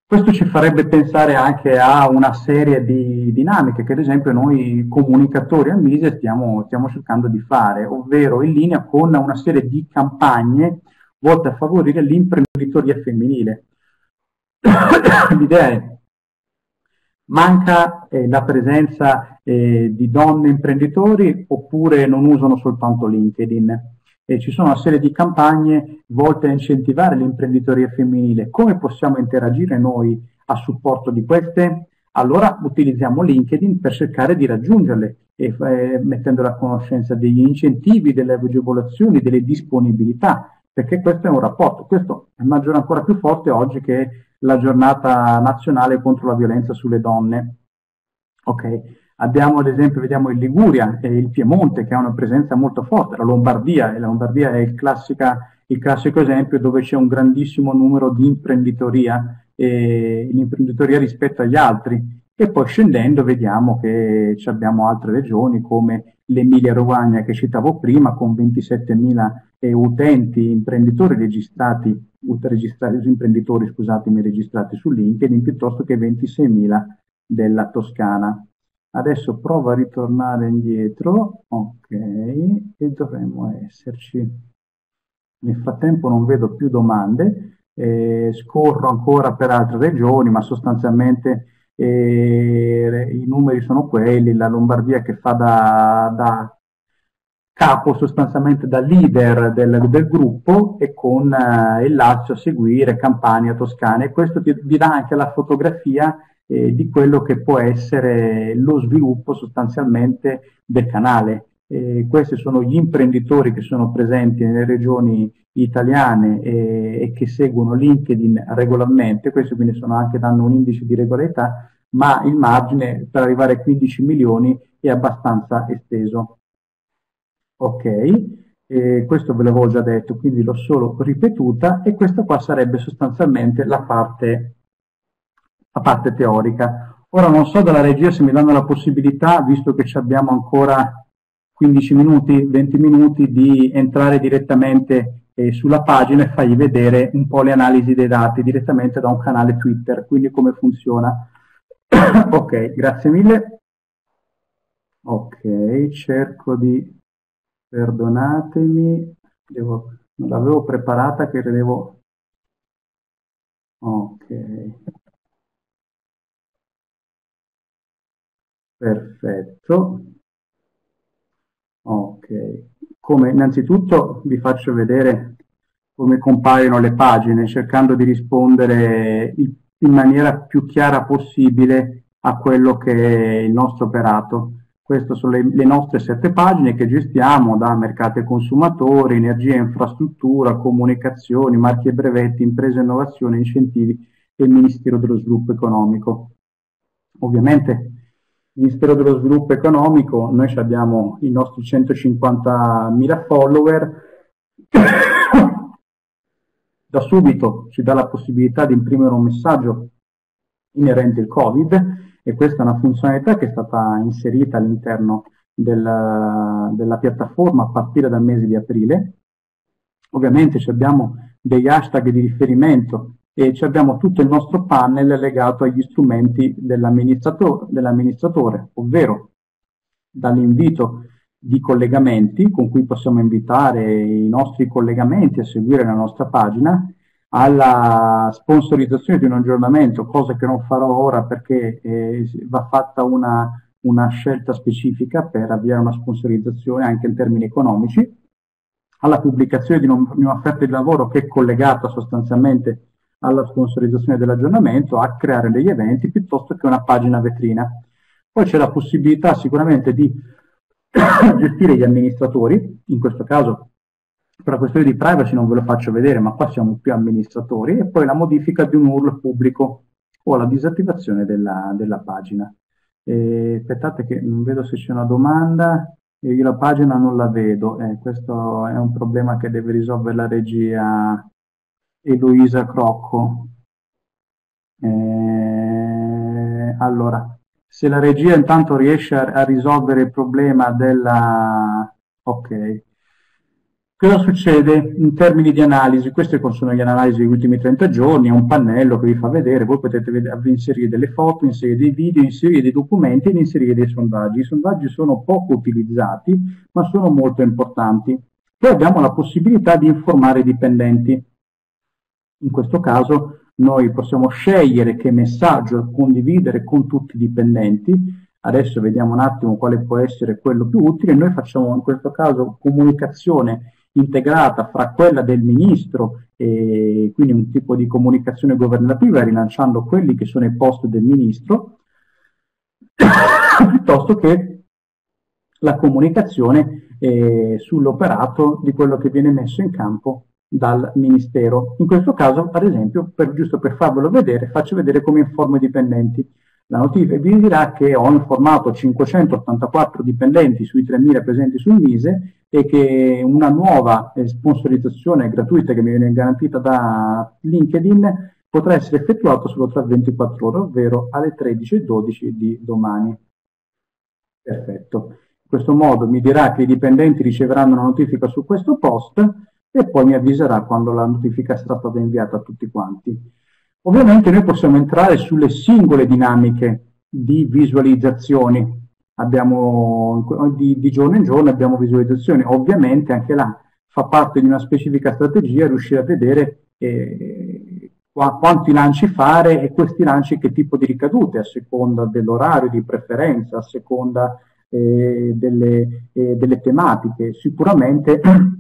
Questo ci farebbe pensare anche a una serie di dinamiche che ad esempio noi comunicatori al Mise stiamo, stiamo cercando di fare, ovvero in linea con una serie di campagne volte a favorire l'imprenditoria femminile. L'idea è manca eh, la presenza eh, di donne imprenditori oppure non usano soltanto LinkedIn e ci sono una serie di campagne volte a incentivare l'imprenditoria femminile. Come possiamo interagire noi a supporto di queste? Allora utilizziamo LinkedIn per cercare di raggiungerle, e, eh, mettendola a conoscenza degli incentivi, delle agevolazioni, delle disponibilità, perché questo è un rapporto. Questo è maggiore ancora più forte oggi che la giornata nazionale contro la violenza sulle donne. Ok, Abbiamo ad esempio, vediamo il Liguria e il Piemonte che ha una presenza molto forte, la Lombardia, e la Lombardia è il, classica, il classico esempio dove c'è un grandissimo numero di imprenditoria, eh, imprenditoria rispetto agli altri. E poi scendendo vediamo che abbiamo altre regioni come l'Emilia Romagna che citavo prima con 27.000 eh, utenti imprenditori registrati, registrati imprenditori scusatemi, registrati su LinkedIn piuttosto che 26.000 della Toscana. Adesso provo a ritornare indietro, ok, e dovremmo esserci. Nel frattempo non vedo più domande, eh, scorro ancora per altre regioni, ma sostanzialmente eh, i numeri sono quelli, la Lombardia che fa da, da capo sostanzialmente da leader del, del gruppo e con eh, il Lazio a seguire, Campania, Toscana e questo ti, vi dà anche la fotografia eh, di quello che può essere lo sviluppo sostanzialmente del canale. Eh, questi sono gli imprenditori che sono presenti nelle regioni italiane e, e che seguono LinkedIn regolarmente, questi quindi sono anche danno un indice di regolarità, ma il margine per arrivare a 15 milioni è abbastanza esteso. Ok, eh, questo ve l'avevo già detto, quindi l'ho solo ripetuta e questa qua sarebbe sostanzialmente la parte la parte teorica. Ora non so dalla regia se mi danno la possibilità, visto che abbiamo ancora 15 minuti, 20 minuti, di entrare direttamente eh, sulla pagina e fargli vedere un po' le analisi dei dati direttamente da un canale Twitter, quindi come funziona. ok, grazie mille. Ok, cerco di... perdonatemi, devo... non l'avevo preparata che devo... Ok. Perfetto. Ok. Come innanzitutto vi faccio vedere come compaiono le pagine, cercando di rispondere in maniera più chiara possibile a quello che è il nostro operato. Queste sono le, le nostre sette pagine che gestiamo da mercati e consumatori, energia e infrastruttura, comunicazioni, marchi e brevetti, imprese e innovazione, incentivi e Ministero dello Sviluppo Economico. Ovviamente Ministero dello Sviluppo Economico, noi abbiamo i nostri 150.000 follower, da subito ci dà la possibilità di imprimere un messaggio inerente al Covid e questa è una funzionalità che è stata inserita all'interno della, della piattaforma a partire dal mese di aprile. Ovviamente abbiamo degli hashtag di riferimento e abbiamo tutto il nostro panel legato agli strumenti dell'amministratore, dell'amministratore ovvero dall'invito di collegamenti con cui possiamo invitare i nostri collegamenti a seguire la nostra pagina, alla sponsorizzazione di un aggiornamento, cosa che non farò ora perché eh, va fatta una, una scelta specifica per avviare una sponsorizzazione anche in termini economici, alla pubblicazione di un'offerta di lavoro che è collegata sostanzialmente alla sponsorizzazione dell'aggiornamento, a creare degli eventi piuttosto che una pagina vetrina. Poi c'è la possibilità sicuramente di gestire gli amministratori, in questo caso per la questione di privacy non ve lo faccio vedere, ma qua siamo più amministratori, e poi la modifica di un URL pubblico o la disattivazione della, della pagina. E, aspettate che non vedo se c'è una domanda, io la pagina non la vedo, eh, questo è un problema che deve risolvere la regia Eloisa Crocco. Eh, allora, se la regia intanto riesce a, a risolvere il problema della... Ok. Cosa succede in termini di analisi? Queste sono le analisi degli ultimi 30 giorni, è un pannello che vi fa vedere, voi potete inserire delle foto, inserire dei video, inserire dei documenti ed inserire dei sondaggi. I sondaggi sono poco utilizzati, ma sono molto importanti. Poi abbiamo la possibilità di informare i dipendenti. In questo caso noi possiamo scegliere che messaggio condividere con tutti i dipendenti. Adesso vediamo un attimo quale può essere quello più utile. Noi facciamo in questo caso comunicazione integrata fra quella del ministro e quindi un tipo di comunicazione governativa rilanciando quelli che sono i post del ministro, piuttosto che la comunicazione eh, sull'operato di quello che viene messo in campo dal Ministero. In questo caso, ad esempio, per, giusto per farvelo vedere, faccio vedere come informo i dipendenti. La notifica vi dirà che ho informato 584 dipendenti sui 3.000 presenti sul Mise e che una nuova eh, sponsorizzazione gratuita che mi viene garantita da LinkedIn potrà essere effettuata solo tra 24 ore, ovvero alle 13.12 di domani. Perfetto. In questo modo mi dirà che i dipendenti riceveranno una notifica su questo post e poi mi avviserà quando la notifica sarà stata inviata a tutti quanti. Ovviamente noi possiamo entrare sulle singole dinamiche di visualizzazioni. Abbiamo, di, di giorno in giorno abbiamo visualizzazioni. Ovviamente anche là fa parte di una specifica strategia riuscire a vedere eh, quanti lanci fare e questi lanci che tipo di ricadute a seconda dell'orario di preferenza, a seconda eh, delle, eh, delle tematiche. Sicuramente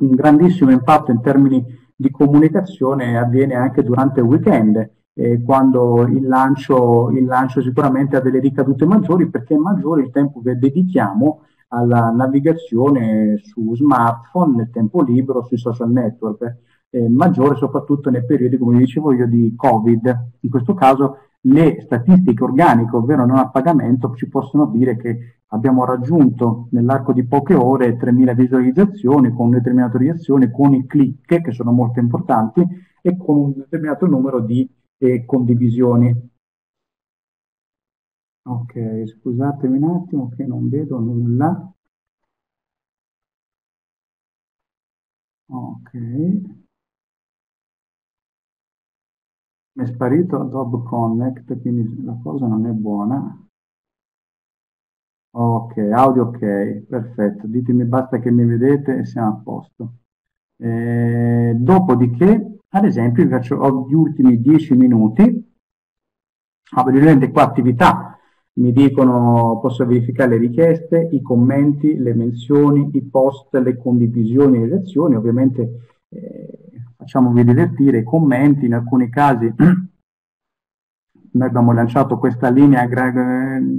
un grandissimo impatto in termini di comunicazione avviene anche durante il weekend, eh, quando il lancio, il lancio sicuramente ha delle ricadute maggiori perché è maggiore il tempo che dedichiamo alla navigazione su smartphone, nel tempo libero, sui social network, eh, maggiore soprattutto nei periodi, come dicevo io, di Covid. In questo caso le statistiche organiche, ovvero non a pagamento, ci possono dire che abbiamo raggiunto nell'arco di poche ore 3.000 visualizzazioni con un determinato reazione, con i click che sono molto importanti e con un determinato numero di eh, condivisioni. Ok, scusatemi un attimo che non vedo nulla. Ok. Mi è sparito Adobe Connect, quindi la cosa non è buona. Ok, audio ok, perfetto. Ditemi basta che mi vedete e siamo a posto. Eh, dopodiché, ad esempio, vi faccio, gli ultimi 10 minuti, ah, vedete qua attività, mi dicono, posso verificare le richieste, i commenti, le menzioni, i post, le condivisioni, le lezioni, ovviamente eh, facciamovi divertire i commenti, in alcuni casi noi abbiamo lanciato questa linea,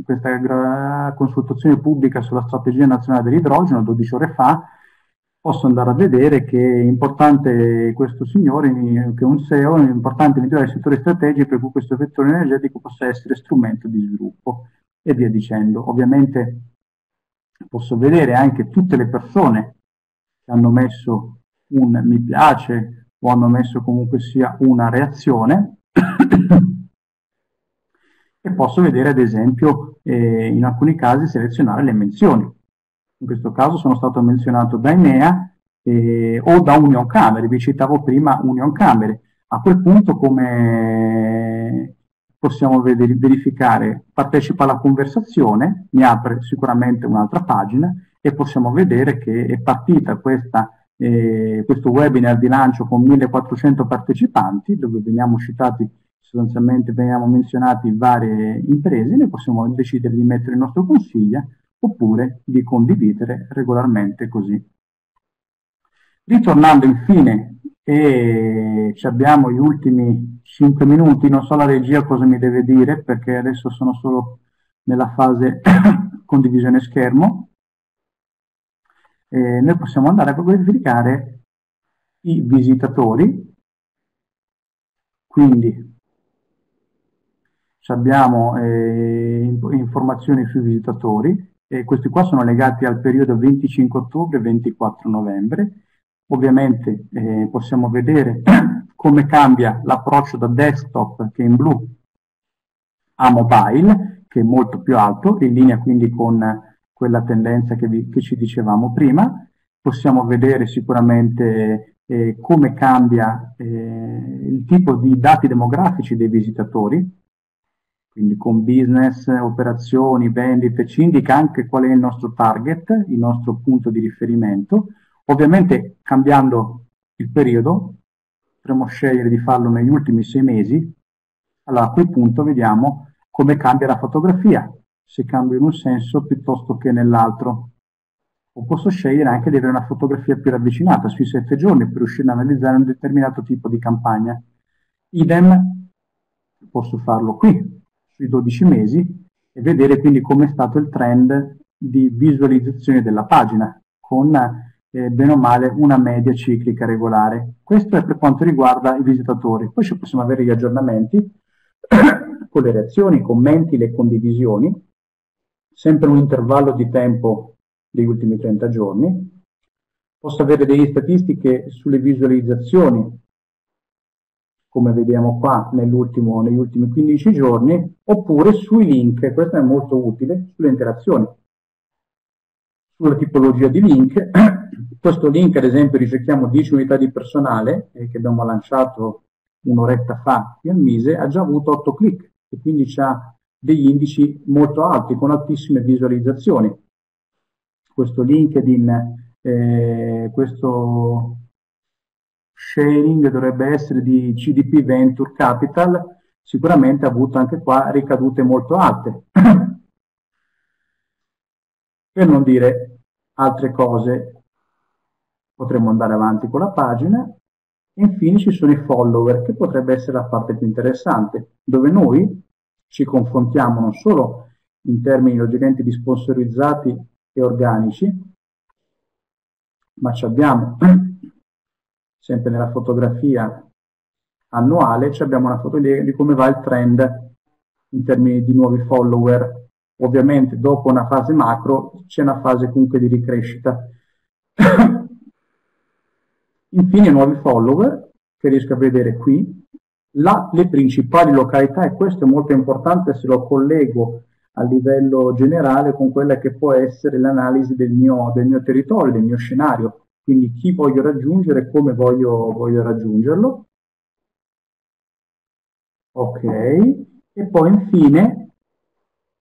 questa consultazione pubblica sulla strategia nazionale dell'idrogeno 12 ore fa, posso andare a vedere che è importante questo signore, che è un SEO, è importante migliorare i settori strategici per cui questo vettore energetico possa essere strumento di sviluppo e via dicendo. Ovviamente posso vedere anche tutte le persone che hanno messo un mi piace o hanno messo comunque sia una reazione e posso vedere ad esempio eh, in alcuni casi selezionare le menzioni. In questo caso sono stato menzionato da Enea eh, o da Union Camere, vi citavo prima Union Camere. A quel punto come possiamo verificare, partecipa alla conversazione, mi apre sicuramente un'altra pagina e possiamo vedere che è partita questa, eh, questo webinar di lancio con 1400 partecipanti, dove veniamo citati sostanzialmente veniamo menzionati varie imprese, noi possiamo decidere di mettere il nostro consiglio oppure di condividere regolarmente così. Ritornando infine, e abbiamo gli ultimi 5 minuti, non so la regia cosa mi deve dire perché adesso sono solo nella fase condivisione schermo, e noi possiamo andare a verificare i visitatori, quindi abbiamo eh, informazioni sui visitatori e questi qua sono legati al periodo 25 ottobre-24 novembre. Ovviamente eh, possiamo vedere come cambia l'approccio da desktop che è in blu a mobile, che è molto più alto, in linea quindi con quella tendenza che, vi, che ci dicevamo prima. Possiamo vedere sicuramente eh, come cambia eh, il tipo di dati demografici dei visitatori, quindi con business, operazioni, vendite, ci indica anche qual è il nostro target, il nostro punto di riferimento. Ovviamente cambiando il periodo, potremmo scegliere di farlo negli ultimi sei mesi, allora a quel punto vediamo come cambia la fotografia, se cambia in un senso piuttosto che nell'altro. O posso scegliere anche di avere una fotografia più ravvicinata sui sette giorni per riuscire ad analizzare un determinato tipo di campagna. Idem posso farlo qui, sui 12 mesi e vedere quindi come è stato il trend di visualizzazione della pagina con eh, bene o male una media ciclica regolare. Questo è per quanto riguarda i visitatori. Poi ci possiamo avere gli aggiornamenti con le reazioni, i commenti, le condivisioni, sempre un intervallo di tempo degli ultimi 30 giorni. Posso avere delle statistiche sulle visualizzazioni come vediamo qua negli ultimi 15 giorni, oppure sui link, questo è molto utile, sulle interazioni, sulla tipologia di link. Questo link, ad esempio, ricerchiamo 10 unità di personale, eh, che abbiamo lanciato un'oretta fa qui al Mise, ha già avuto 8 click e quindi ha degli indici molto alti, con altissime visualizzazioni. Questo LinkedIn, eh, questo sharing dovrebbe essere di CDP Venture Capital, sicuramente ha avuto anche qua ricadute molto alte. per non dire altre cose, potremmo andare avanti con la pagina. Infine ci sono i follower, che potrebbe essere la parte più interessante, dove noi ci confrontiamo non solo in termini logicamente di sponsorizzati e organici, ma ci abbiamo sempre nella fotografia annuale, abbiamo una foto di come va il trend in termini di nuovi follower. Ovviamente dopo una fase macro c'è una fase comunque di ricrescita. Infine nuovi follower, che riesco a vedere qui, la, le principali località, e questo è molto importante se lo collego a livello generale con quella che può essere l'analisi del mio, del mio territorio, del mio scenario. Quindi chi voglio raggiungere come voglio, voglio raggiungerlo. Ok, e poi infine,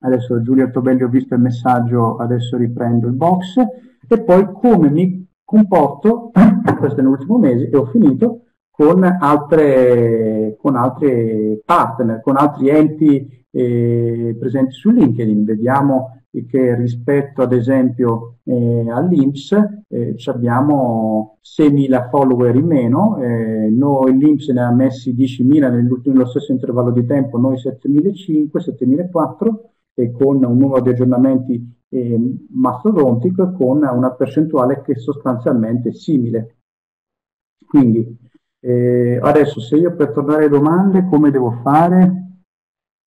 adesso Giulia Tobelli ho visto il messaggio, adesso riprendo il box, e poi come mi comporto, questo è l'ultimo mese e ho finito, con altre, con altre partner, con altri enti eh, presenti su LinkedIn. Vediamo che rispetto ad esempio eh, all'Inps eh, abbiamo 6.000 follower in meno, eh, noi l'Inps ne ha messi 10.000 nello stesso intervallo di tempo, noi 7.500, 7.400 e con un numero di aggiornamenti eh, mastodontico con una percentuale che è sostanzialmente simile. Quindi eh, adesso se io per tornare alle domande come devo fare?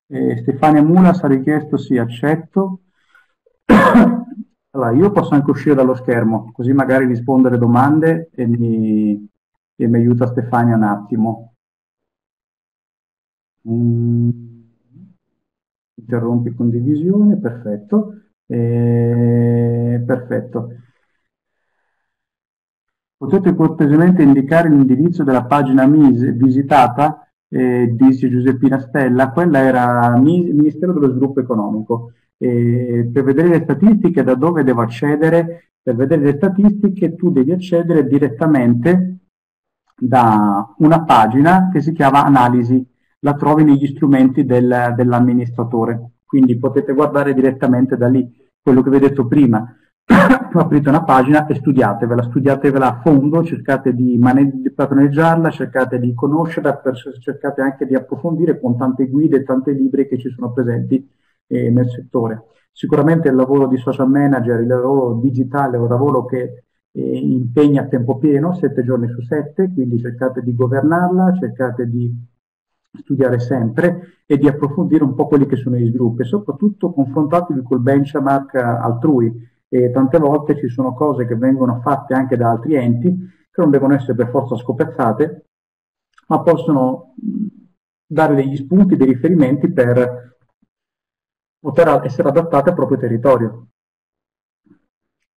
Eh, Stefania Mulas ha richiesto sì, accetto. allora, io posso anche uscire dallo schermo, così magari rispondere domande e mi, e mi aiuta Stefania un attimo. Mm. Interrompi condivisione, perfetto. Eh, perfetto. Potete cortesemente indicare l'indirizzo della pagina MIS visitata? Eh, disse Giuseppina Stella, quella era Ministero dello Sviluppo Economico. Eh, per vedere le statistiche da dove devo accedere? Per vedere le statistiche tu devi accedere direttamente da una pagina che si chiama Analisi, la trovi negli strumenti del, dell'amministratore, quindi potete guardare direttamente da lì quello che vi ho detto prima, aprite una pagina e studiatevela, studiatevela a fondo, cercate di, di padroneggiarla, cercate di conoscerla, cercate anche di approfondire con tante guide e tanti libri che ci sono presenti eh, nel settore. Sicuramente il lavoro di social manager, il lavoro digitale è un lavoro che eh, impegna a tempo pieno, sette giorni su sette, quindi cercate di governarla, cercate di studiare sempre e di approfondire un po' quelli che sono gli sviluppi soprattutto confrontatevi col benchmark altrui. E tante volte ci sono cose che vengono fatte anche da altri enti che non devono essere per forza scopezzate, ma possono dare degli spunti, dei riferimenti per poter essere adattate al proprio territorio.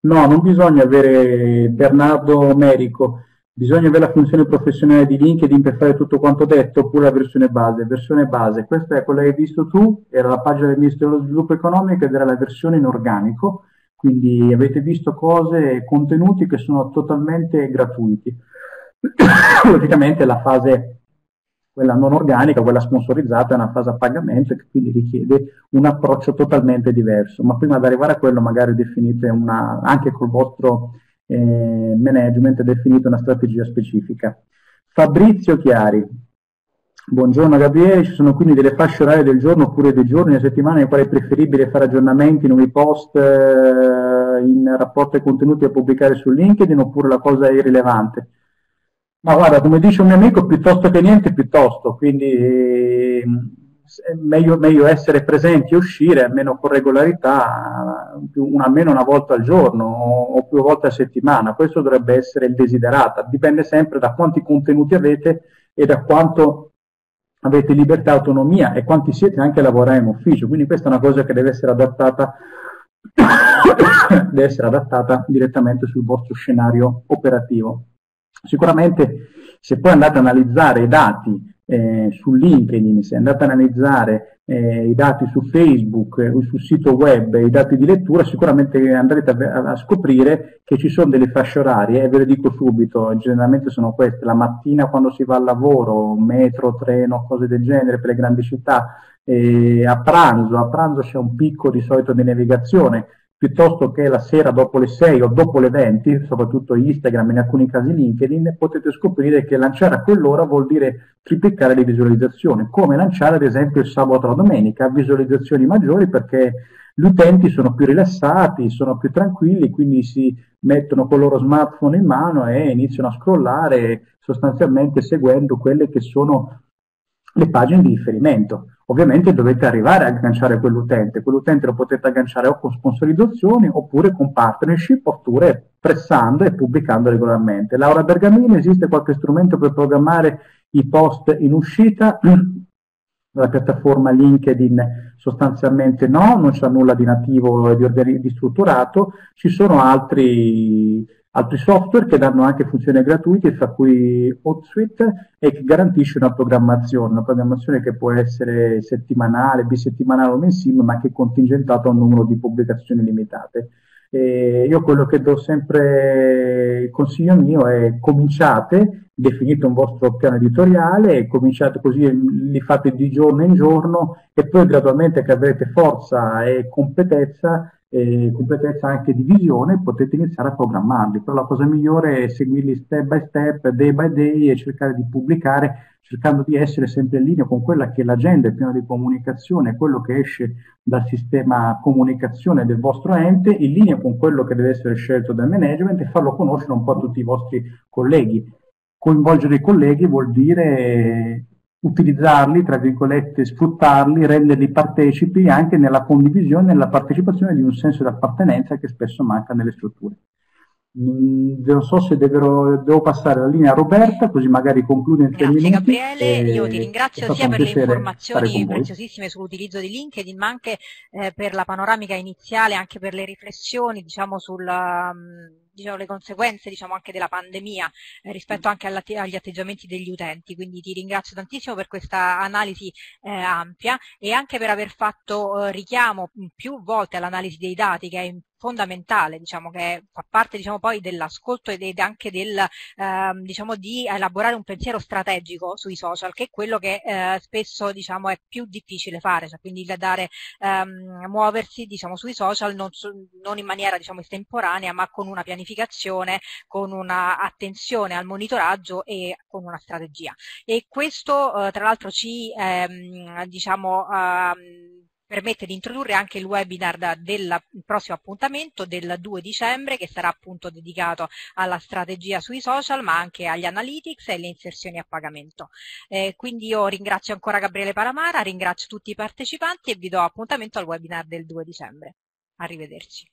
No, non bisogna avere Bernardo Merico Bisogna avere la funzione professionale di LinkedIn per fare tutto quanto detto oppure la versione base? Versione base, questa è quella che hai visto tu, era la pagina del Ministero dello Sviluppo Economico ed era la versione in organico, quindi avete visto cose e contenuti che sono totalmente gratuiti. Logicamente la fase, quella non organica, quella sponsorizzata, è una fase a pagamento che quindi richiede un approccio totalmente diverso, ma prima di arrivare a quello magari definite una, anche col vostro eh, management definito una strategia specifica. Fabrizio Chiari, buongiorno Gabriele, ci sono quindi delle fasce orarie del giorno oppure dei giorni, delle settimane nei quali è preferibile fare aggiornamenti, nuovi post eh, in rapporto ai contenuti da pubblicare su LinkedIn oppure la cosa è irrilevante? Ma guarda, come dice un mio amico, piuttosto che niente, piuttosto, quindi eh, meglio, meglio, essere presenti e uscire almeno con regolarità, più, almeno una volta al giorno o, o più volte a settimana. Questo dovrebbe essere il desiderato. Dipende sempre da quanti contenuti avete e da quanto avete libertà e autonomia e quanti siete anche a lavorare in ufficio. Quindi questa è una cosa che deve essere adattata, deve essere adattata direttamente sul vostro scenario operativo. Sicuramente se poi andate ad analizzare i dati eh, su LinkedIn, se andate ad analizzare eh, i dati su Facebook o eh, sul sito web, i dati di lettura, sicuramente andrete a, a, scoprire che ci sono delle fasce orarie, e ve le dico subito, generalmente sono queste, la mattina quando si va al lavoro, metro, treno, cose del genere per le grandi città, a pranzo, a pranzo c'è un picco di solito di navigazione, piuttosto che la sera dopo le 6 o dopo le 20, soprattutto Instagram e in alcuni casi LinkedIn, potete scoprire che lanciare a quell'ora vuol dire triplicare le visualizzazioni, come lanciare ad esempio il sabato o la domenica, visualizzazioni maggiori perché gli utenti sono più rilassati, sono più tranquilli, quindi si mettono con il loro smartphone in mano e iniziano a scrollare sostanzialmente seguendo quelle che sono le pagine di riferimento. Ovviamente dovete arrivare a agganciare quell'utente, quell'utente lo potete agganciare o con sponsorizzazioni oppure con partnership oppure pressando e pubblicando regolarmente. Laura Bergamini, esiste qualche strumento per programmare i post in uscita? La piattaforma LinkedIn sostanzialmente no, non c'è nulla di nativo e di, di strutturato, ci sono altri altri software che danno anche funzioni gratuite, fra cui HotSuite, e che garantisce una programmazione, una programmazione che può essere settimanale, bisettimanale o mensile, ma che è contingentata a un numero di pubblicazioni limitate. E io quello che do sempre il consiglio mio è cominciate, definite un vostro piano editoriale, cominciate così, li fate di giorno in giorno e poi gradualmente che avrete forza e competenza eh, competenza anche di visione, potete iniziare a programmarli. Però la cosa migliore è seguirli step by step, day by day e cercare di pubblicare, cercando di essere sempre in linea con quella che è l'agenda, il piano di comunicazione, quello che esce dal sistema comunicazione del vostro ente, in linea con quello che deve essere scelto dal management e farlo conoscere un po' a tutti i vostri colleghi. Coinvolgere i colleghi vuol dire utilizzarli, tra virgolette, sfruttarli, renderli partecipi anche nella condivisione e nella partecipazione di un senso di appartenenza che spesso manca nelle strutture. Mm, non so se devo, devo, passare la linea a Roberta, così magari concludo in tre Grazie Gabriele, io ti ringrazio sia per le informazioni preziosissime sull'utilizzo di LinkedIn, ma anche eh, per la panoramica iniziale, anche per le riflessioni diciamo, sulla, um, diciamo, le conseguenze diciamo, anche della pandemia eh, rispetto anche agli atteggiamenti degli utenti. Quindi ti ringrazio tantissimo per questa analisi eh, ampia e anche per aver fatto eh, richiamo più volte all'analisi dei dati che è fondamentale, diciamo, che fa parte diciamo, poi dell'ascolto ed anche del, ehm, diciamo, di elaborare un pensiero strategico sui social, che è quello che eh, spesso diciamo, è più difficile fare, cioè, quindi dare, ehm, muoversi diciamo, sui social non, non in maniera diciamo, estemporanea, ma con una pianificazione, con una attenzione al monitoraggio e con una strategia. E questo eh, tra l'altro ci ehm, diciamo, ehm, permette di introdurre anche il webinar del prossimo appuntamento del 2 dicembre che sarà appunto dedicato alla strategia sui social ma anche agli analytics e alle inserzioni a pagamento. Eh, quindi io ringrazio ancora Gabriele Paramara, ringrazio tutti i partecipanti e vi do appuntamento al webinar del 2 dicembre. Arrivederci.